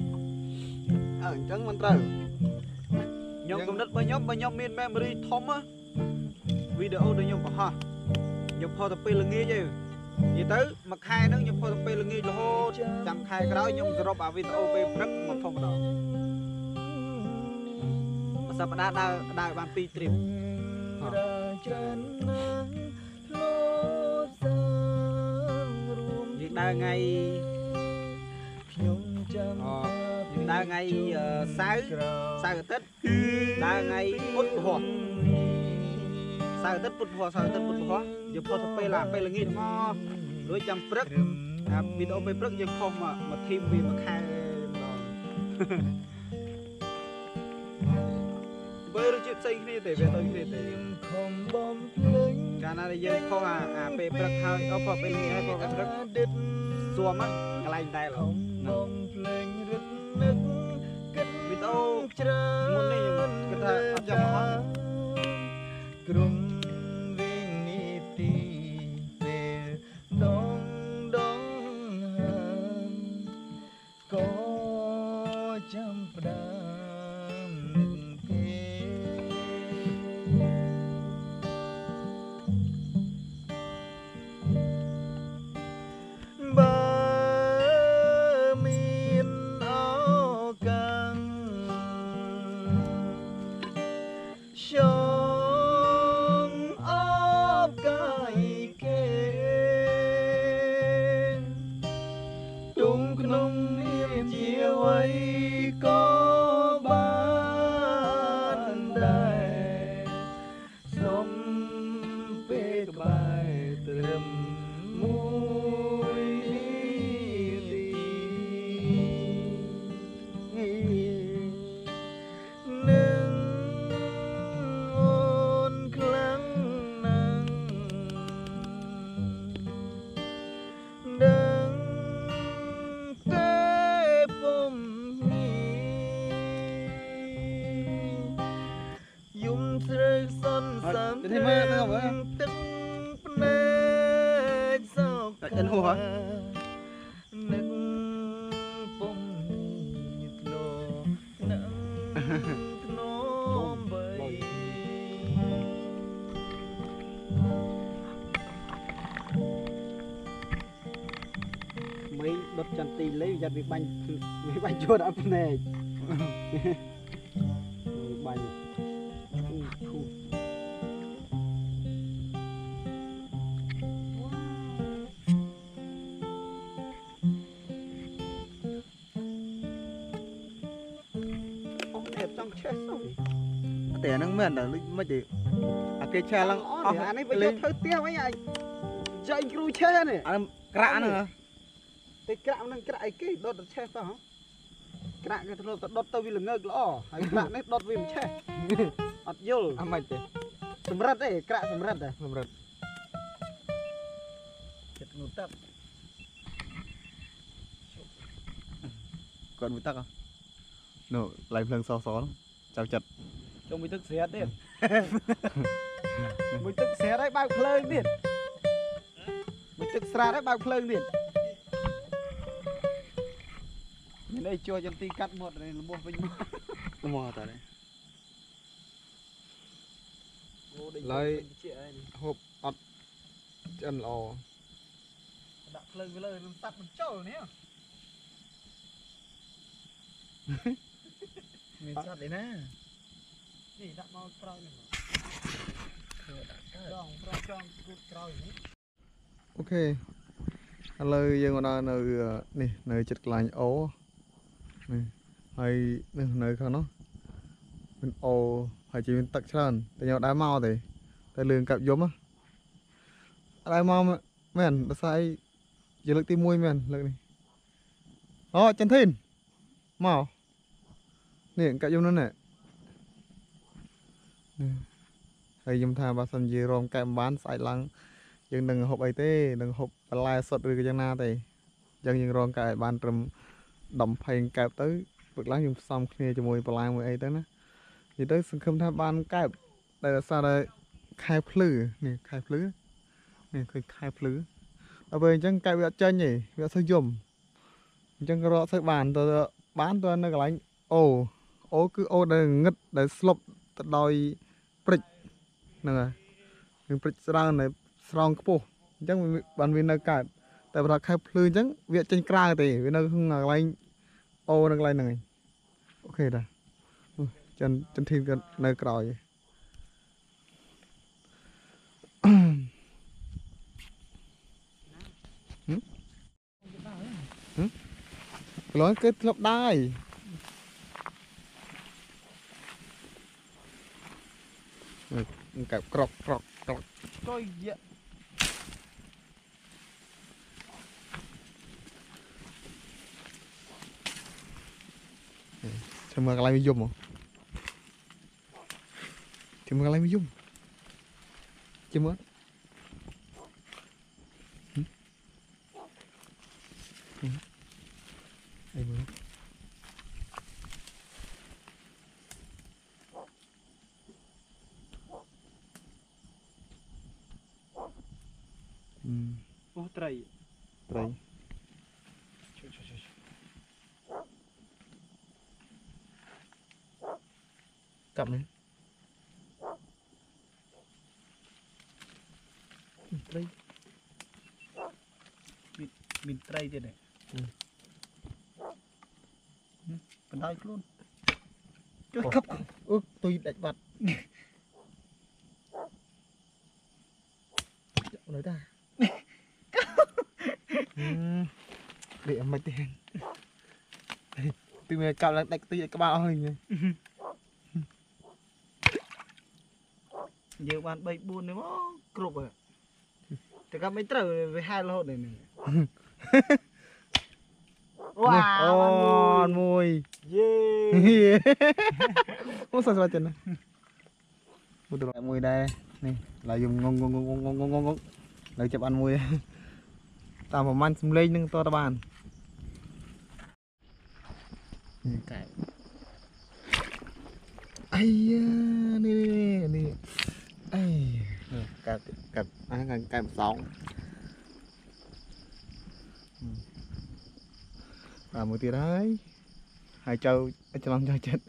អើអញ្ចឹងមិនត្រូវ ខ្ញុំយើងគំនិតរបស់ខ្ញុំបើខ្ញុំមាន memory ធំណាវីដេអូដែលខ្ញុំបង្ហោះខ្ញុំផុសទៅពេលល្ងាចទេនិយាយទៅមួយខែហ្នឹងខ្ញុំផុសទៅពេលល្ងាចរហូតចាំខែក្រោយខ្ញុំសរុបអាវីដេអូពេលព្រឹកមកធំម្ដងមួយសប្តាហ៍ដើរដើរបាន2 trip រាច្រើនណាស់លោសាងរួមយើងដើរថ្ងៃខ្ញុំចាំអូយើង ដើរថ្ងៃអឺសៅរ៍ក្រោសៅរ៍អាទិត្យដើរថ្ងៃពុធពហុសៅរ៍អាទិត្យពុធពហុសៅរ៍អាទិត្យពុធពហុយើងផុសទៅពេលឡាពេលល្ងាចមករួចចាំព្រឹកត្រឹមអាវីដេអូពេលព្រឹកយើងខុសមកមកធីមវាមួយខែម្ដងបើរសជាតិផ្សេងគ្នាទេវាដូចគ្នាទេខំបំភ្លេងកាលណាដែលយើងខុសអាអាពេលព្រឹកហើយអូផុសពេលល្ងាចហើយផុសពេលព្រឹកដិតសួមហ្នឹងកន្លែងតែខឡើយំបំភ្លេងរឹត នឹកគិតវីដេអូច្រើនមុននេះខ្ញុំគិតថាអត់ចាំអត់ក្រុម សោកនឹកពុំមានធ្នោណាំធ្នោបីមីដុតចន្ទីលេយ៉ាត់វាបាញ់វាបាញ់ជួតអត់ភ្នែក ទេអាគេឆាឡើងអអស់ស់អានេះបើយកធ្វើទៀវអីអាចៃគ្រូឆេះនេះអាហ្នឹងក្រាក់ហ្នឹងហ៎តែក្រាក់នឹងក្រាក់អីគេដុតទៅឆេះតោះហ៎ក្រាក់គេធ្លាប់តែដុតទៅវាល្ងើកល្អហើយក្រាក់នេះដុតវាមិនឆេះអត់យល់អត់មិនទេសម្រិតទេក្រាក់សម្រិតទេសម្រាប់ចិត្តងូតាប់គាត់មួយទឹកហ៎នោះឡៃភ្លើងសសហ្នឹងចៅចិត្តចុងមួយទឹកស្រាតទៀត មួយទឹកស្រាតហើយបើកភ្លើងទៀតមួយទឹកស្រាតហើយបើកភ្លើងទៀតមានអីជួចន្ទីកាត់មាត់នេះលំោះវិញមកមកតើអូដេញឡើយជាអីនេះហូបអត់ឆ្អិនល្អដាក់ភ្លើងវាលើនឹងតាត់មិនចូលនេះមានសត្វឯណា នេះដាក់មកក្រោយនេះចង់ប្រចង់គូតក្រោយនេះអូខេឥឡូវយើងមកដល់នៅនេះនៅចិត្តកន្លែងអូនេះហើយនេះនៅខាងនោះមានអូហើយជាមានទឹកច្រើនតែខ្ញុំអត់ដែរមកទេតែលឿងកាប់យំហ៎អត់ដែរមកមែនដោយសារអីជាលើកទី1មែនលើកនេះអូចន្ទធីនមកនេះកាក់យំនោះណែនេះ ហើយខ្ញុំថាបើសិនជារងកែមិនបានស្អែកឡើងយើងនឹងហូបអីទេនឹងហូបបន្លែសុទ្ធឬក៏យ៉ាងណាទេអញ្ចឹងយើងរងកែឲ្យបានត្រឹម10 20កែបទៅព្រឹកឡើងយើងផ្សំគ្នាជាមួយបន្លែមួយអីទៅណានិយាយទៅសង្ឃឹមថាបានកែបតែដោយសារតែខែភ្លឺនេះខែភ្លឺនេះឃើញខែភ្លឺដល់ពេលអញ្ចឹងកែបវាអត់ចេញទេវាអត់សូវយំអញ្ចឹងក៏រកសូវបានទៅបានទៅនៅកន្លែងអូអូគឺអូដែលងឹតដែលស្លុបទៅដោយព្រិច ហ្នឹងហើយនឹងព្រិចស្រើងដែលស្រងខ្ពស់អញ្ចឹងវាបានវានៅកើតតែបើថាខែភ្លឺអញ្ចឹងវាអត់ចេញក្រៅទេវានៅក្នុងកន្លែងអូនៅកន្លែងហ្នឹងឯងអូខេតាអូចិនចិនធីនក៏នៅក្រោយឯងកន្លងគេធ្លាប់ដែរកា Enggak, krok krok krok. Coy, iya. Eh, Cuma kalami jom. Cuma kalami jom. Cuma. Oh. Hmm? Hmm? Ayo. អីមើលអឺអូត្រីត្រីជួយជួយជួយកាប់នេះត្រីមានត្រីទៀតហ៎បណ្ដោយខ្លួនជួយខឹបអឺទុយដាច់បាត់យកនៅតាអឺ ដេកអមិនទេពីមើលកាប់ឡើងដាច់ទុយឲ្យក្បាលអស់វិញយើងបាន3 4នេះមកគ្រប់ហើយតែកាប់មិនត្រូវវាហែលរហូតនេះនេះវ៉ាអូវមួយយេអូសស្វាចិនណាមួយទៅមួយដែរនេះឡើយយំងងងងងងងងងង នៅចាប់អានមួយ តាមប្រហែលសំលេងនឹងតតបាននេះកែអាយ៉ានេះនេះអីកែកែអាកែកែសងបាទមួយទៀតហើយហើយចៅច្រឡំចៅចិត្ត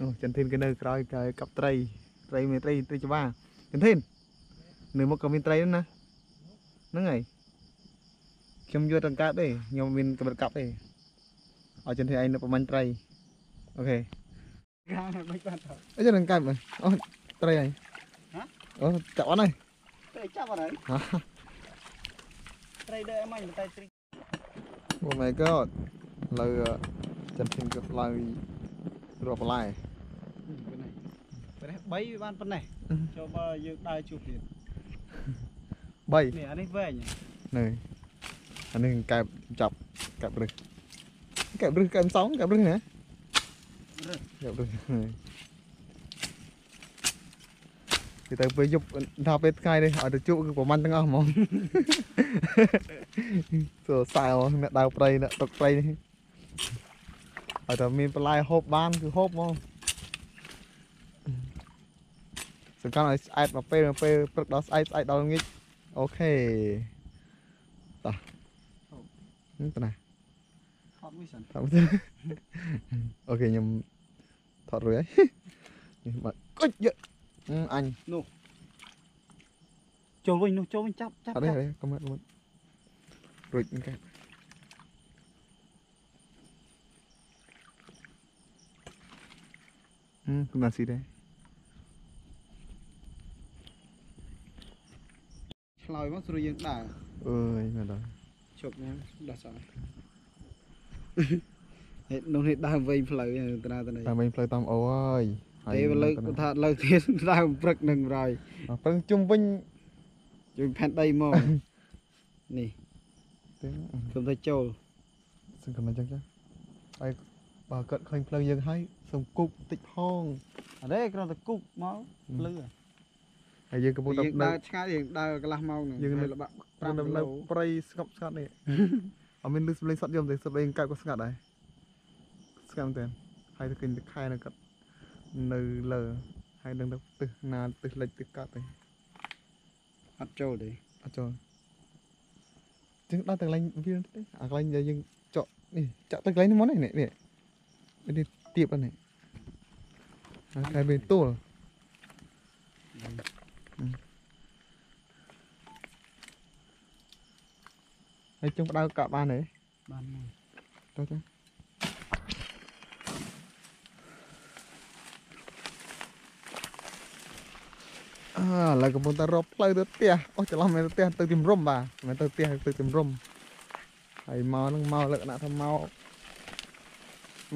នោះចិនធីនគេនៅក្រោយកែកាប់ត្រីត្រីមានត្រីត្រីច្បាស់ចិនធីននៅមុខក៏មានត្រីដែរណា ហ្នឹងហើយខ្ញុំយកដង្កើតទេខ្ញុំមានកម្រិតកាប់ទេឲ្យចិនធីនឯងនៅប្រមាញ់ត្រីអូខេខាងមិនបានទៅអីចឹងដង្កើតមើលអូត្រីហើយហ៎អូចាប់អត់ហើយត្រីចាប់អត់ហើយហ៎ត្រីដែរអីមិនតែត្រី Oh my god ឥឡូវចិនធីនក៏ឡើងរាប់បន្លែប៉ុណ្ណេះប៉ុណ្ណេះ3វាបានប៉ុណ្ណេះចូលបើយើងដើរជួបទៀត 3នេះអានេះវែងនេះអានេះកែបចាប់កែបរឹសកែបរឹសកែបសងកែបរឹសណារឹសកែបរឹសគឺទៅពេលយប់ដល់ពេលថ្ងៃនេះឲ្យទៅជក់គឺប្រហែលទាំងអស់ហ្មងសួរសៅអ្នកដើរព្រៃអ្នកតុកព្រៃនេះឲ្យតែមានបន្លែហូបបានគឺហូបហ្មងសំខាន់ឲ្យស្អែតមកពេលមកពេលព្រឹកដល់ស្អែកស្អែកដល់ល្ងាច អូខេតោះហឹមតោះណាថតមួយសិនថតមកទៅអូខេខ្ញុំថតរួចហើយនេះបាទកុចយកអឺអញចូលវិញនោះចូលវិញចាប់ចាប់អត់ទេអត់ទេកុំមកកុំមករួចហ្នឹងកែហឹមគុំណាស៊ីដែរ ឆ្លើយមកស្រួលយើងដើរអើយមែនដល់ជប់ណាដោះស្រាយហេតុនោះនេះដើរវិញផ្លូវត្រាទៅនេះតាមវិញផ្លូវតាមអូហើយទេបើលើកថាលើកទៀតដើរព្រឹកនឹងរយប្រឹងជុំវិញជួយផែនដីមកនេះទេខ្ញុំទៅចូលសឹងកំណចឹងចាហើយបើគាត់ឃើញភ្លើងយើងហើយសុំគប់តិចផងអរេគ្រាន់តែគប់មកភ្លឺហើ យយើងកំពុងតែយើងនៅដើរឆ្ងាយយើងដើរកន្លះម៉ោងហ្នឹងយើងនៅហើយល្បាក់ប្រាំ5គីនៅឡូព្រៃស្ងប់ស្ងាត់នេះអត់មានលឺសំឡេងសត្វយំទេសំឡេងកាប់ក៏ស្ងាត់ដែរស្ងាត់មែនទែនហើយទៅឃើញទឹកខែនៅគាត់នៅលើហើយនឹងទៅទឹះណាទឹះលិចទឹះកាត់ទេអត់ចូលទេអត់ចូលជាងដល់ទៅកន្លែងវាទេអាកន្លែងដែលយើងចកនេះចាក់ទៅកន្លែងនេះមកនេះនេះនេះនេះទៀបហ្នឹងនេះហើយតែវាទួល ហើយជុំផ្ដៅកាប់បានទេបានមកទៅទៅអើឥឡូវកំពុងតែរកផ្លូវទៅផ្ទះអូច្រឡំមែនទៅផ្ទះទៅជំរំបាទមិនទៅផ្ទះទៅជំរំហើយមកនឹងមកលក្ខណៈថាមក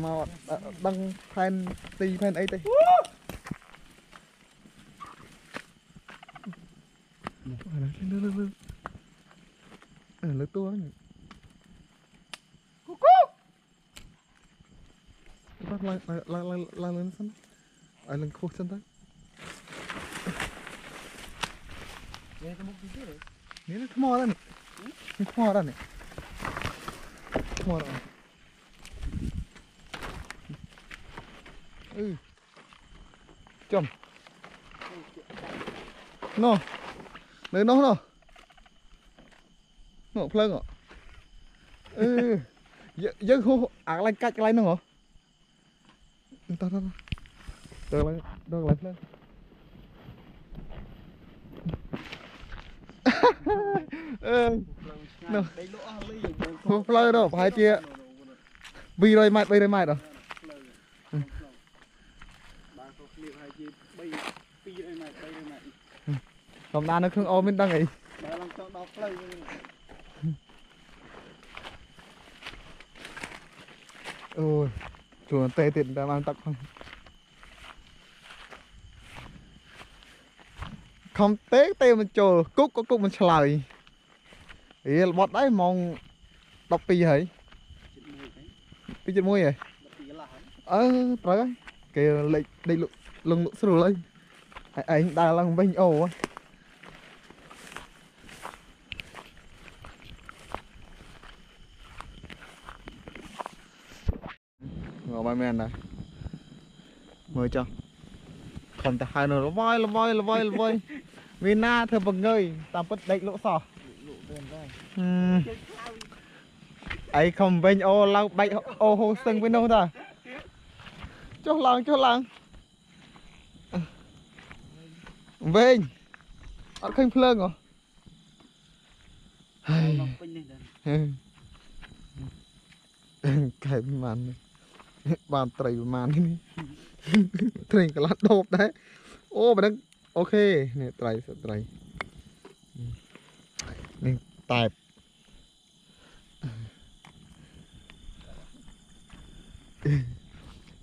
មកអត់អត់ដឹងផែនទីផែនអីទេ លើលើលើអឺលើតួហ្នឹងគូគូបាទឡើងឡើងឡើងឡើងឡើងសិនឲ្យឡើងខុសសិនទៅនេះទៅមុខទីទៀតនេះនេះថ្មដែរនេះនេះថ្មដែរនេះថ្មដែរអឺចំណោ នៅនោះនោះនោះភ្លើងអឺយើយើងហូអាកន្លែងកាច់កន្លែងហ្នឹងហ៎តោះតោះទៅកន្លែងដល់កន្លែងភ្លើងអឺនោះដីលក់អស់លីហូផ្លូវទៅប្រហែលជា200ម៉ែត្រ300ម៉ែត្រហ៎បានខុសគ្នាហើយជា3 200ម៉ែត្រ300ម៉ែត្រ ធម្មតានៅក្នុងអូមានដឹងអីដល់ឡើងចង់ដល់ផ្លូវវិញអូយជួនតេទៀតតែបានទឹកផងខំតេតេមិនចូលគុកក៏គុកមិនឆ្លើយរៀលបត់ដែរម៉ោង12ហើយចិត្តមួយទេ2.1ហើយ12កន្លះហើយអឺត្រូវហើយគេលេខដេកលក់លងលក់ស្រួលហើយហើយឯងដើរឡើងវិញអូហ៎ងអត់ មែនដែរមើលចុះខំតែហៅនៅលវាយលវាយលវាយលវាយមានណាធ្វើបង្ងើយតាមពិតដេកលក់សោះលក់ទៅដែរហឹមអីខំវិញអូឡើងបែកអូហូសឹងវិញនោះតាចុះឡើងចុះឡើងវិញអត់ឃើញភ្លើងហ៎ហើហើយយមកពេញនេះដែរហឺកែប្រហែលនេះ បានត្រីប្រហែលនេះត្រីកន្លះដបដែរអូបើដឹងអូខេនេះត្រីសត្វត្រីនេះតែប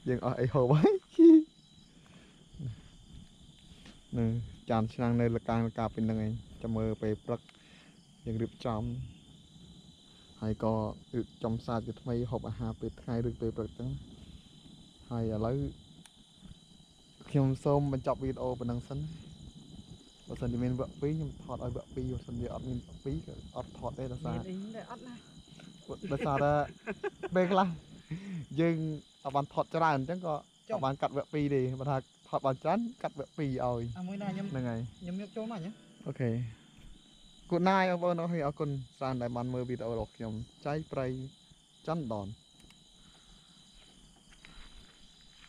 យើងអស់អីហូបហើយនឹងចានឆ្នាំងនៅលកាងលកាពេញហ្នឹងឯងចាំមើលពេលព្រឹកយើងរៀបចំ ហើយក៏រៀបចំសាជាថ្មីហូបអាហារពេលថ្ងៃឬពេលព្រឹកចឹងហើយឥឡូវខ្ញុំសូមបញ្ចប់វីដេអូប៉ុណ្ណឹងសិនបើសិនជាមានវគ្គ2ខ្ញុំថតឲ្យវគ្គ2បើសិនជាអត់មានវគ្គ2ក៏អត់ថតទេដោយសារមានអីដែរអត់ណាដោយសារតែពេលខ្លះយើងអត់បានថតច្រើនអញ្ចឹងក៏អត់បានកាត់វគ្គ2ទេបើថាថតបានច្រើនកាត់វគ្គ2ឲ្យអាមួយណាខ្ញុំហ្នឹងហើយខ្ញុំយកចូលមកញ៉ាអូខេ គូណាយបងប្អូនអរគុណអរគុណច្រើនដែលបានមើលវីដេអូរបស់ខ្ញុំចៃប្រៃច័ន្ទដន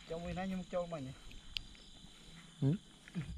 ចូលមួយណាខ្ញុំចូលមកញ៉ាហឹម